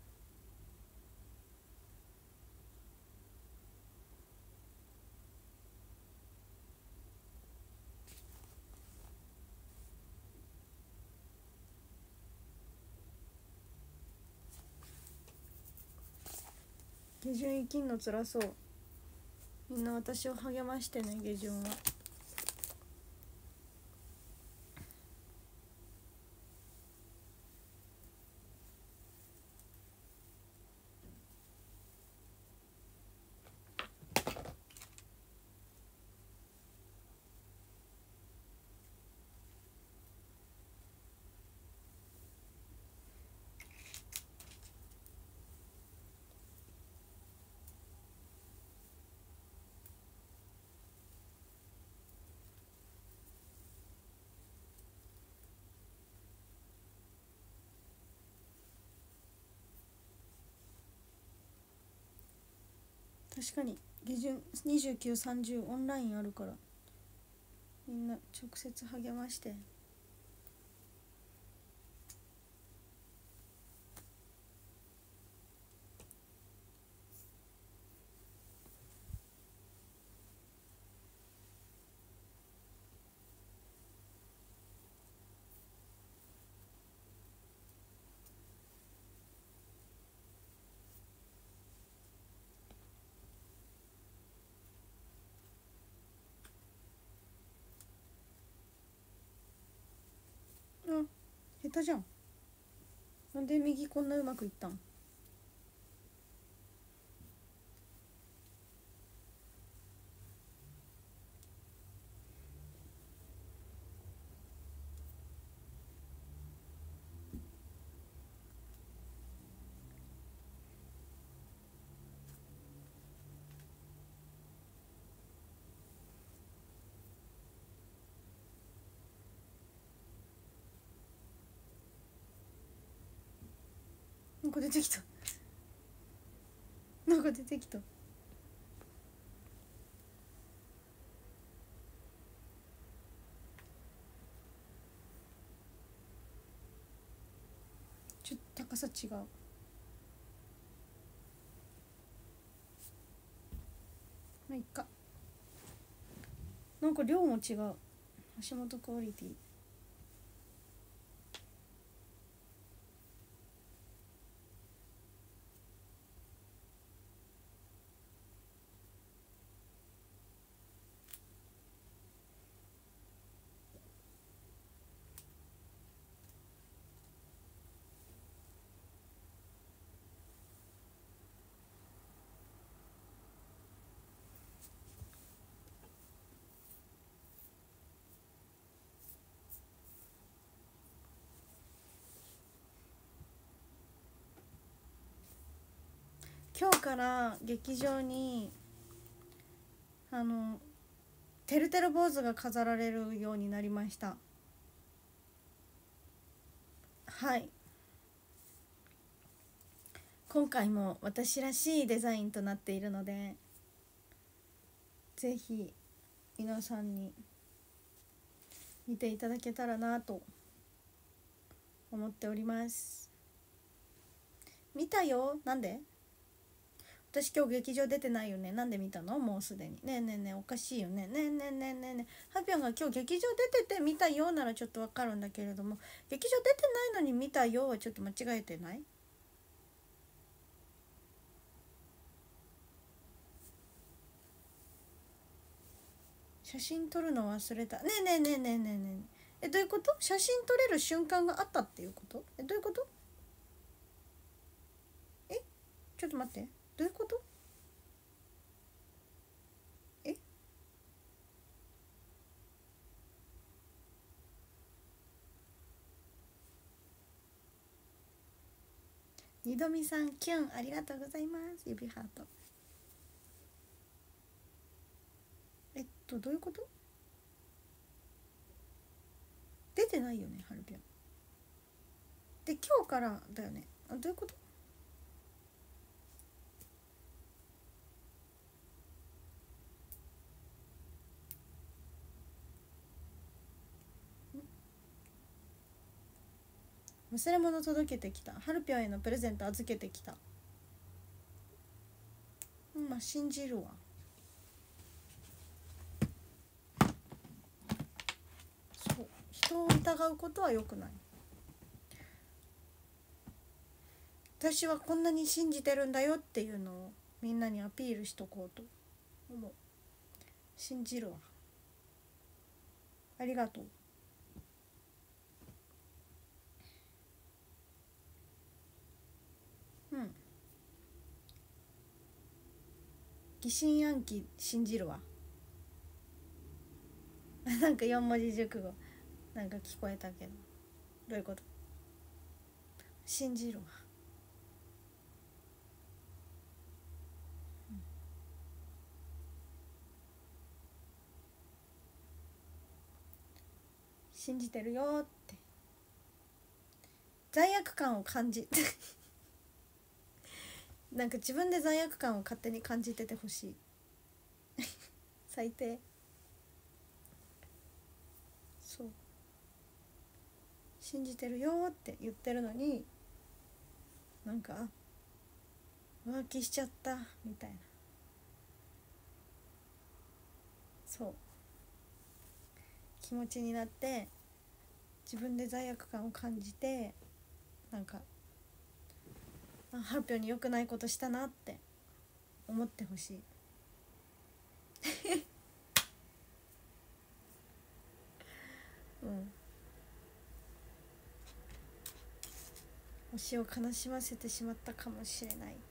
下旬生きんの辛そう。みんな私を励ましてね下旬は。確かに下旬2930オンラインあるからみんな直接励ましてうんたじゃん。なんで右こんなうまくいったん？か出てきた。なんか出てきた。ちょっと高さ違う。まあいっか。なんか量も違う。足元クオリティ。今日から劇場にあのてるてる坊主が飾られるようになりました。はい。今回も私らしいデザインとなっているのでぜひ皆さんに見ていただけたらなと思っております。見たよ。なんで？私今日劇場出てないよね？なんで見たの？もうすでに。ねえねえねえおかしいよね。ねえねえねえねえねえ。ハピョンが今日劇場出てて見たようならちょっとわかるんだけれども。劇場出てないのに見たようはちょっと間違えてない？写真撮るの忘れた。ねえねえねえねえねえねええどういうこと？写真撮れる瞬間があったっていうこと？えどういうこと？えちょっと待って。どういうこと？え？二度見さんキュンありがとうございます。指ハート。えっとどういうこと？出てないよねハルピョン。で今日からだよね。あどういうこと？忘れ物届けてきた。ハルピョンへのプレゼント預けてきた。うんまあ信じるわ。そう。人を疑うことは良くない。私はこんなに信じてるんだよっていうのをみんなにアピールしとこうと思う。信じるわ。ありがとううん疑心暗鬼信じる。わなんか四文字熟語なんか聞こえたけどどういうこと信じる。わ、信じてる。よって罪悪感を感じなんか自分で罪悪感を勝手に感じててほしい。[LAUGHS] 最低。そう。信じてるよって言ってるのになんか浮気しちゃったみたいな。そう。気持ちになって自分で罪悪感を感じてなんかあハルピョンに良くないことしたなって思ってほしい。[LAUGHS] うん。推しを悲しませてしまったかもしれないって。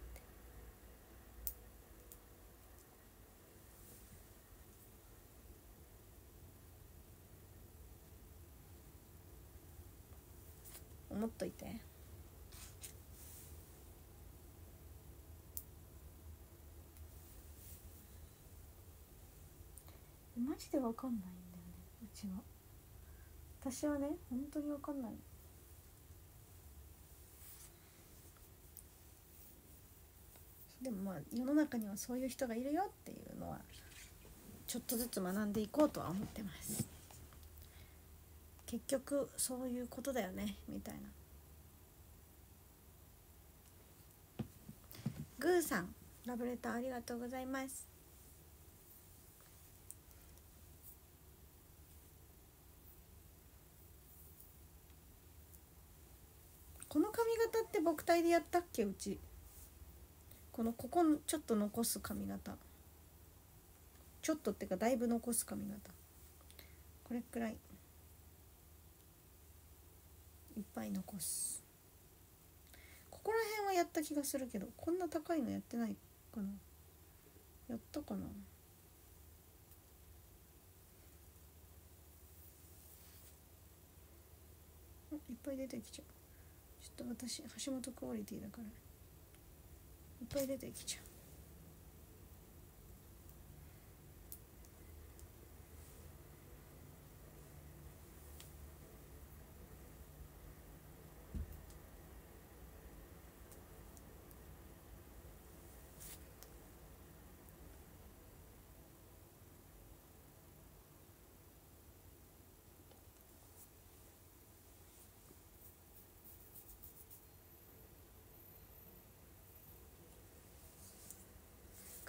思っといて。マジでわかんないんだよねうちは。私はね本当にわかんない。でもまあ世の中にはそういう人がいるよっていうのはちょっとずつ学んでいこうとは思ってます。結局そういうことだよねみたいな。グーさんラブレターありがとうございます。この髪型って僕体でやったっけ？うち。このここちょっと残す髪型。ちょっとっていうかだいぶ残す髪型。これくらい。いっぱい残す。ここら辺はやった気がするけどこんな高いのやってないかな。やったかな。いっぱい出てきちゃう。ょっと私橋本クオリティだから。いっぱい出てきちゃう。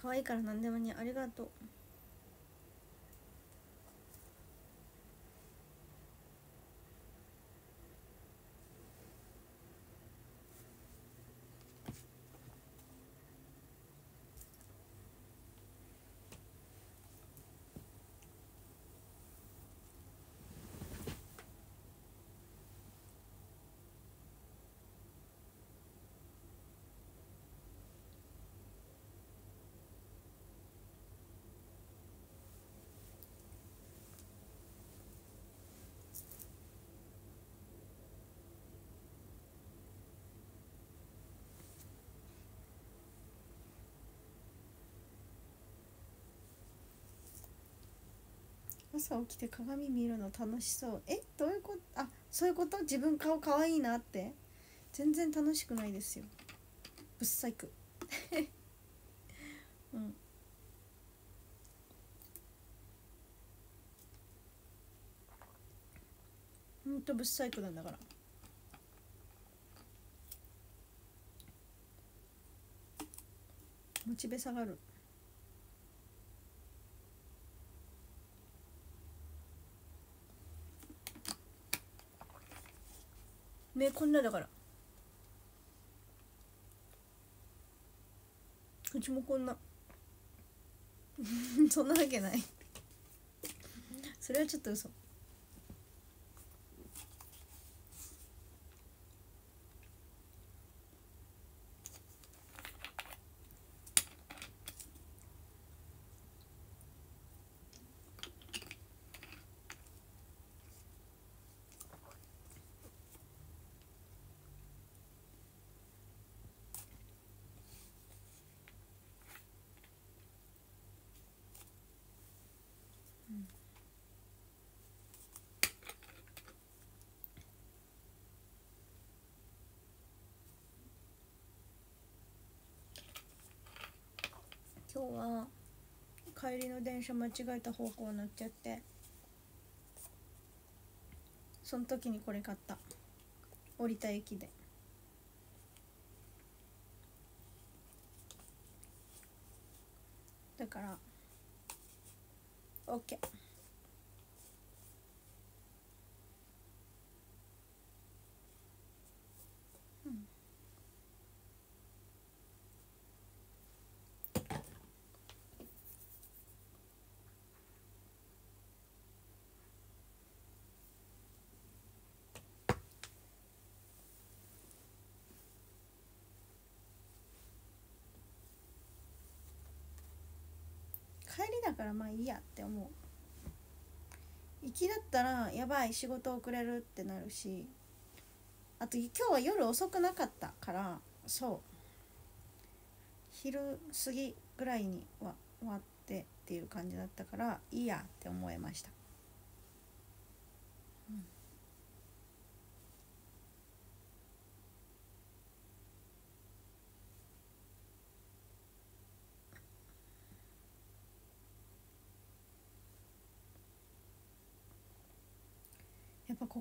可愛いから何でもにありがとう。朝起きて鏡見るの楽しそう。えどういうことあそういうこと？自分顔可愛いなって？全然楽しくないですよ。ぶっ細工 [LAUGHS] うん。ほんとぶっ細工なんだから。モチベ下がる。目こんなだから。うちもこんな。[LAUGHS] そんなわけない。それはちょっと嘘。帰りの電車間違えた方向になっちゃって。その時にこれ買った。降りた駅で。だから OK 帰りだからまあいいやって思う。行きだったらやばい仕事遅れるってなるしあと今日は夜遅くなかったからそう。昼過ぎぐらいには終わってっていう感じだったからいいやって思いました、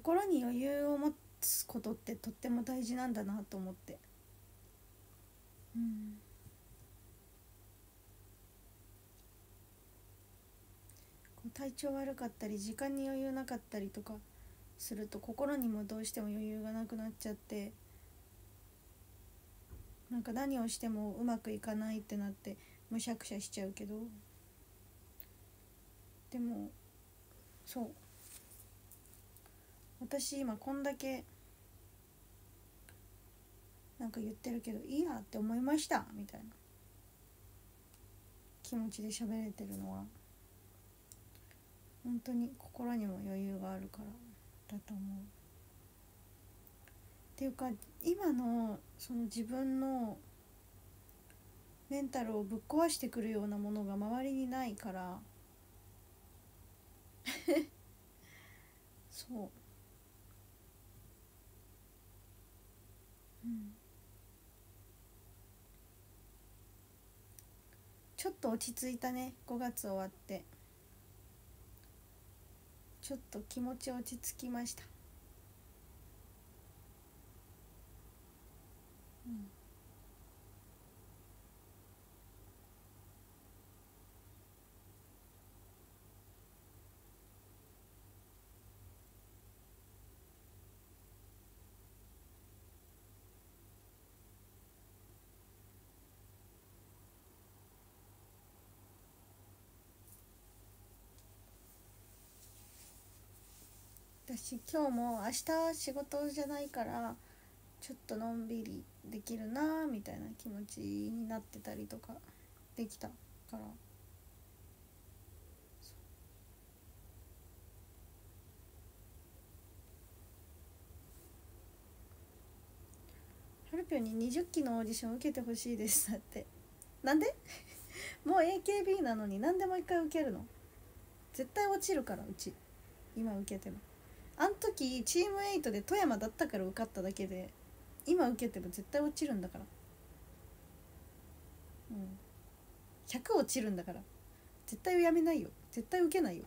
心に余裕を持つことってとっても大事なんだなと思って。うん。体調悪かったり時間に余裕なかったりとかすると心にもどうしても余裕がなくなっちゃってなんか何をしてもうまくいかないってなってむしゃくしゃしちゃうけど。でもそう。私今こんだけなんか言ってるけどいいやって思いましたみたいな。気持ちで喋れてるのは。本当に心にも余裕があるからだと思う。っていうか今のその自分のメンタルをぶっ壊してくるようなものが周りにないから。[LAUGHS] そううん。ちょっと落ち着いたね5月終わって。ちょっと気持ち落ち着きました。うん。私今日も明日仕事じゃないからちょっとのんびりできるなみたいな気持ちになってたりとかできたから。ハルピョに20期のオーディション受けてほしいですだって。なんで？[LAUGHS] もう AKB なのに何でも一回受けるの？絶対落ちるからうち。今受けても。あん時チーム8で富山だったから受かっただけで今受けても絶対落ちるんだから。うん。100落ちるんだから。絶対やめないよ。絶対受けないよ。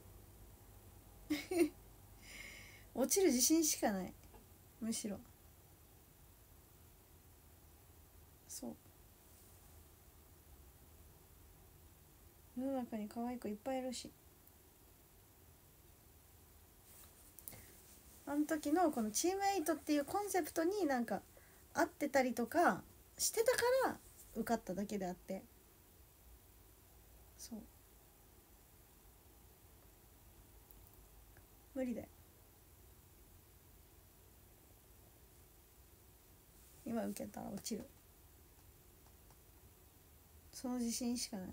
[LAUGHS] 落ちる自信しかない。むしろ。そう。世の中に可愛い子いっぱいいるし。あの時のこのチームエイトっていうコンセプトになんか合ってたりとかしてたから受かっただけであって。そう。無理だよ。今受けたら落ちる。その自信しかない。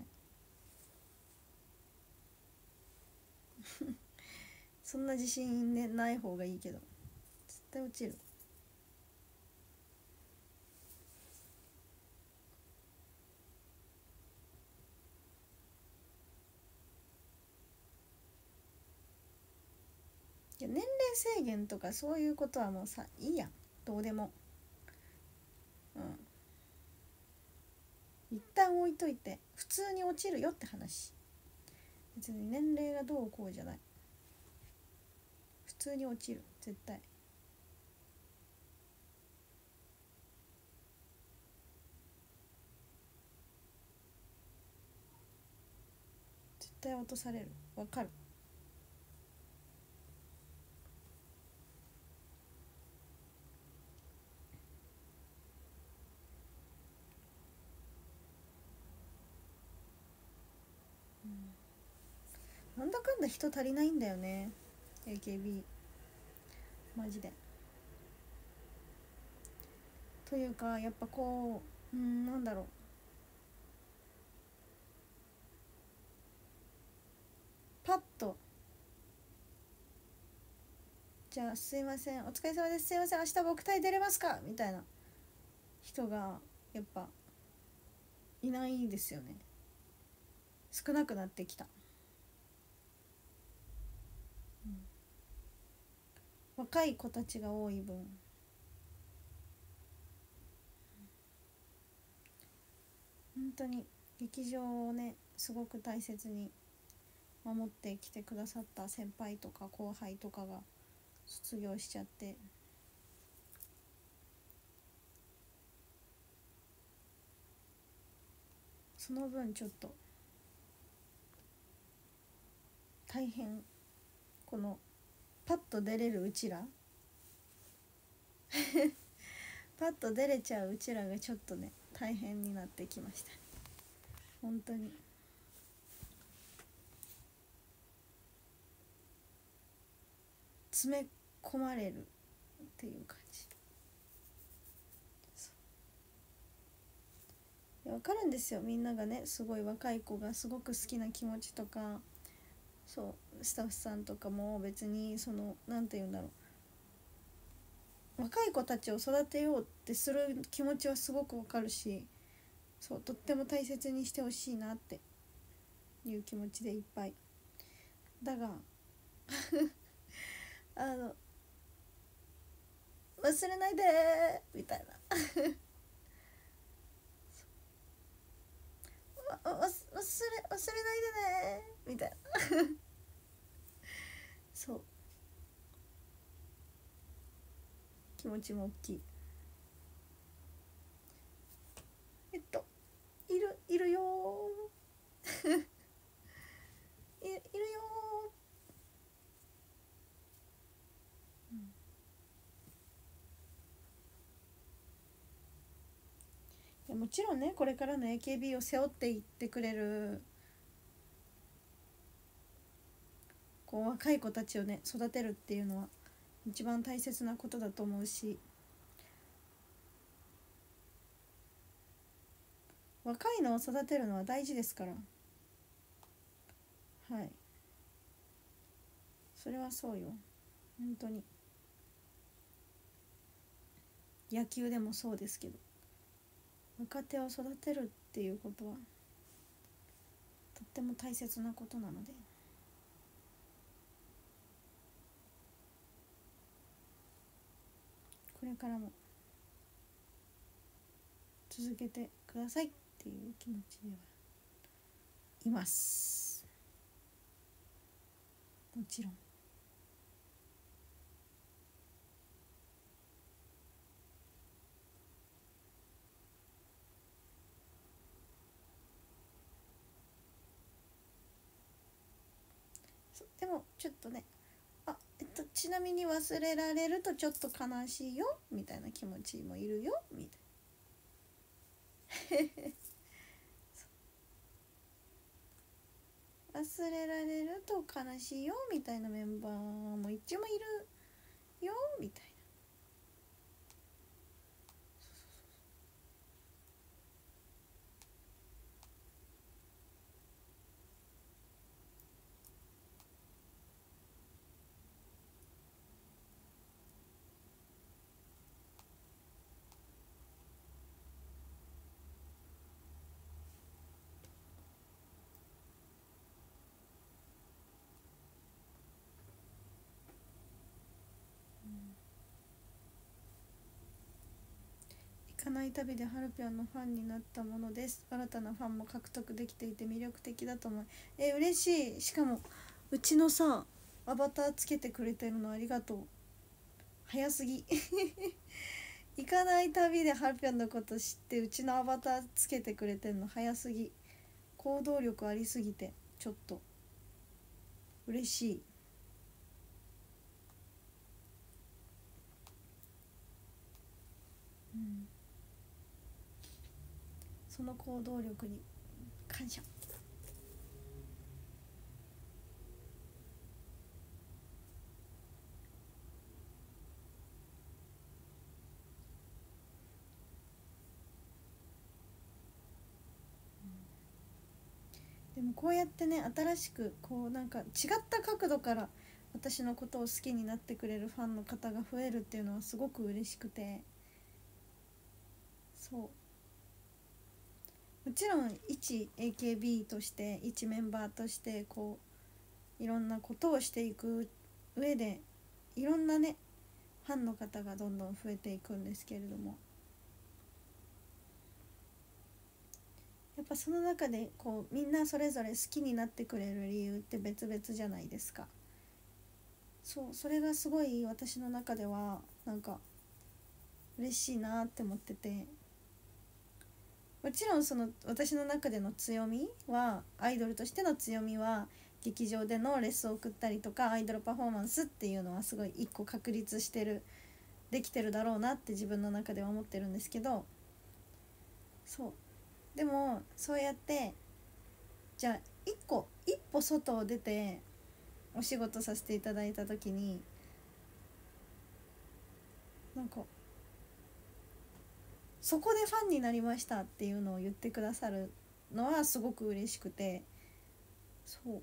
そんな自信ねない方がいいけど。絶対落ちる。いや年齢制限とかそういうことはもうさいいやん。どうでも。うん。一旦置いといて普通に落ちるよって話。別に年齢がどうこうじゃない。通に落ちる。絶対。絶対落とされる。わかる。なんだかんだ人足りないんだよね。AKB マジで。というかやっぱこううんなんだろう。パッと。じゃあすいません。お疲れ様です。すいません。明日僕隊出れますか？みたいな。人がやっぱいないですよね。少なくなってきた。若い子たちが多い分。本当に劇場をねすごく大切に守ってきてくださった先輩とか後輩とかが卒業しちゃって。その分ちょっと大変。このパッと出れるうちら？[LAUGHS] パッと出れちゃううちらがちょっとね大変になってきました。本当に。詰め込まれるっていう感じ。いや分かるんですよ。みんながねすごい若い子がすごく好きな気持ちとか。そうスタッフさんとかも別にその何て言うんだろう。若い子たちを育てようってする気持ちはすごくわかるしそうとっても大切にしてほしいなっていう気持ちでいっぱい。だが [LAUGHS] あの忘れないでみたいな。[LAUGHS] 忘れ忘れないでねみたいな。[LAUGHS] そう。気持ちも大きい。えっといるいるよ [LAUGHS] いいるよいやもちろんねこれからの AKB を背負っていってくれるこう若い子たちをね育てるっていうのは一番大切なことだと思うし若いのを育てるのは大事ですから。はい。それはそうよ。本当に。野球でもそうですけど。若手を育てるっていうことはとっても大切なことなので。これからも続けてくださいっていう気持ちではいます。もちろん。でもちょっとねとちなみに忘れられるとちょっと悲しいよみたいな気持ちもいるよみたいな。[LAUGHS] 忘れられると悲しいよみたいなメンバーも一応いるよみたいな。ない旅でハルピョンのファンになったものです。新たなファンも獲得できていて魅力的だと思う。え嬉しい。しかもうちのさアバターつけてくれてるのありがとう。早すぎ。[LAUGHS] 行かない旅でハルピョンのこと知ってうちのアバターつけてくれてんの。早すぎ。行動力ありすぎてちょっと。嬉しい。うん。その行動力に感謝。でもこうやってね新しくこうなんか違った角度から私のことを好きになってくれるファンの方が増えるっていうのはすごく嬉しくて。そう。もちろん一 AKB として一メンバーとしてこういろんなことをしていく上でいろんなねファンの方がどんどん増えていくんですけれども。やっぱその中でこうみんなそれぞれ好きになってくれる理由って別々じゃないですか。そうそれがすごい私の中ではなんか嬉しいなって思ってて。もちろんその私の中での強みはアイドルとしての強みは劇場でのレッスンを送ったりとかアイドルパフォーマンスっていうのはすごい一個確立してるできてるだろうなって自分の中では思ってるんですけどそう。でもそうやってじゃあ一個一歩外を出てお仕事させていただいた時になんかそこでファンになりましたっていうのを言ってくださるのはすごく嬉しくて。そう。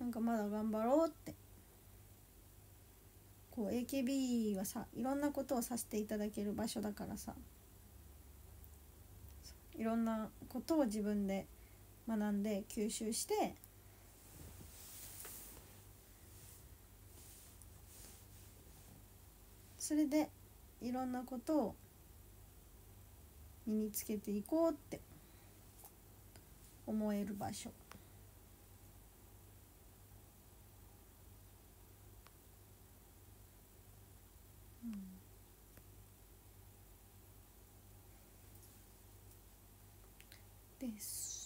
なんかまだ頑張ろうって。こう AKB はさいろんなことをさせていただける場所だからさ。いろんなことを自分で学んで吸収してそれでいろんなことを身につけていこうって思える場所です。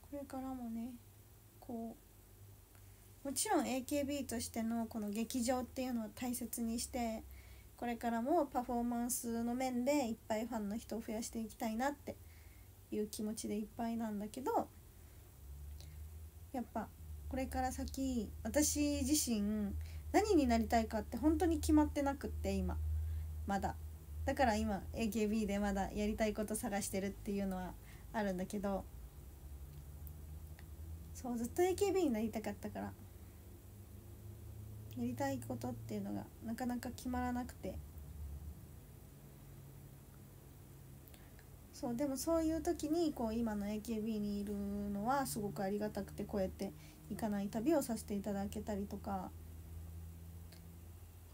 これからもねこうもちろん AKB としてのこの劇場っていうのを大切にしてこれからもパフォーマンスの面でいっぱいファンの人を増やしていきたいなっていう気持ちでいっぱいなんだけどやっぱこれから先私自身何になりたいかって本当に決まってなくって今。まだ。だから今 AKB でまだやりたいこと探してるっていうのはあるんだけどそうずっと AKB になりたかったから。やりたいことっていうのがなかなか決まらなくて。そうでもそういう時にこう今の AKB にいるのはすごくありがたくてこうやって行かない旅をさせていただけたりとか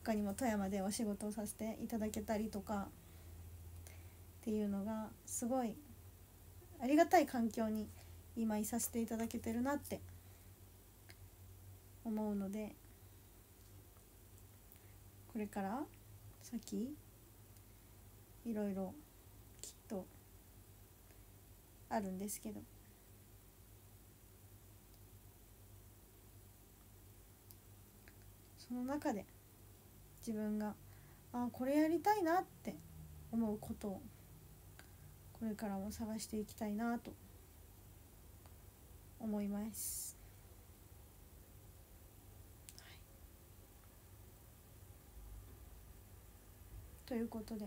他にも富山でお仕事をさせていただけたりとかっていうのがすごいありがたい環境に今いさせていただけてるなって思うのでこれから先いろいろきっとあるんですけどその中で自分があこれやりたいなって思うことをこれからも探していきたいなと思います。はいということで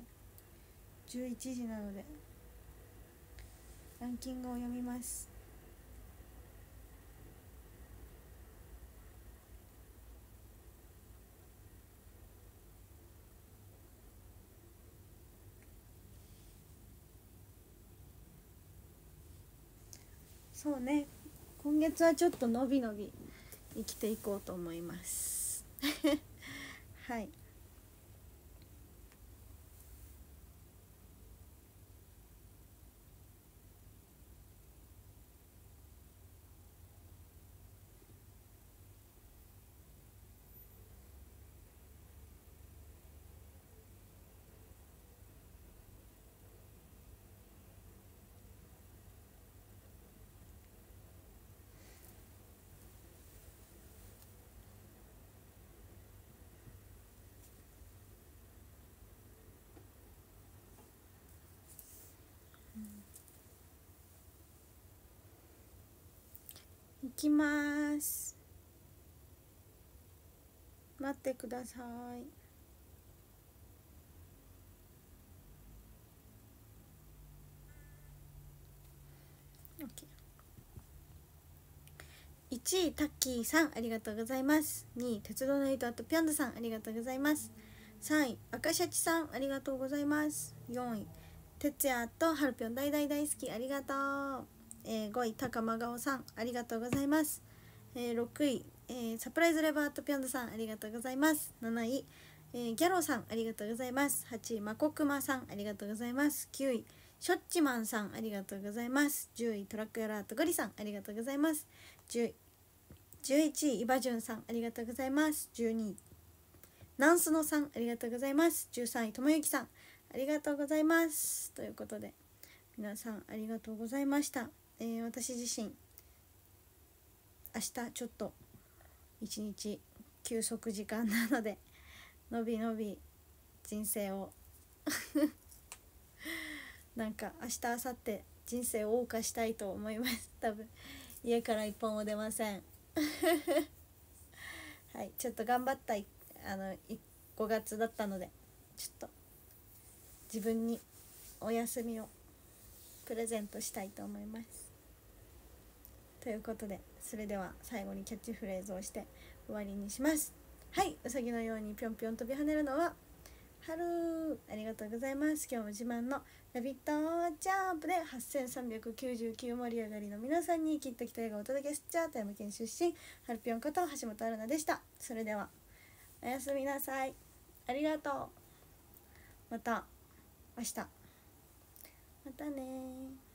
11時なのでランキングを読みます。そうね今月はちょっとのびのび生きていこうと思います。[LAUGHS] はい。きます。待ってください。オッケー。1位タッキーさんありがとうございます。2位鉄道の糸あとぴょんださんありがとうございます。3位赤シャチさんありがとうございます。4位哲也とはるぴょん大大大好き。ありがとう。えー、5位高間顔さんありがとうございます、えー、6位、えー、サプライズレバーとぴょんどさんありがとうございます。7位、えー、ギャロさんありがとうございます。8位まこくまさんありがとうございます。9位しょっちまんさんありがとうございます。10位トラックやらーとゴリさんありがとうございます。10位11位イバジュンさんありがとうございます。12位ナンスノさんありがとうございます。13位ともゆきさんありがとうございます。ということで皆さんありがとうございました。えー、私自身。明日ちょっと一日休息時間なのでのびのび人生を。[LAUGHS] なんか明日明後日人生を謳歌したいと思います。多分家から一本も出ません。[LAUGHS] はいちょっと頑張ったあの5月だったのでちょっと自分にお休みをプレゼントしたいと思います。ということでそれでは最後にキャッチフレーズをして終わりにします。はいうさぎのようにぴょんぴょん飛び跳ねるのは春ありがとうございます。今日も自慢のラビットジャンプで8399盛り上がりの皆さんにきっときた笑顔をお届けしちゃ富山県出身はるぴょんこと橋本春奈でした。それではおやすみなさい。ありがとう。また明日。またね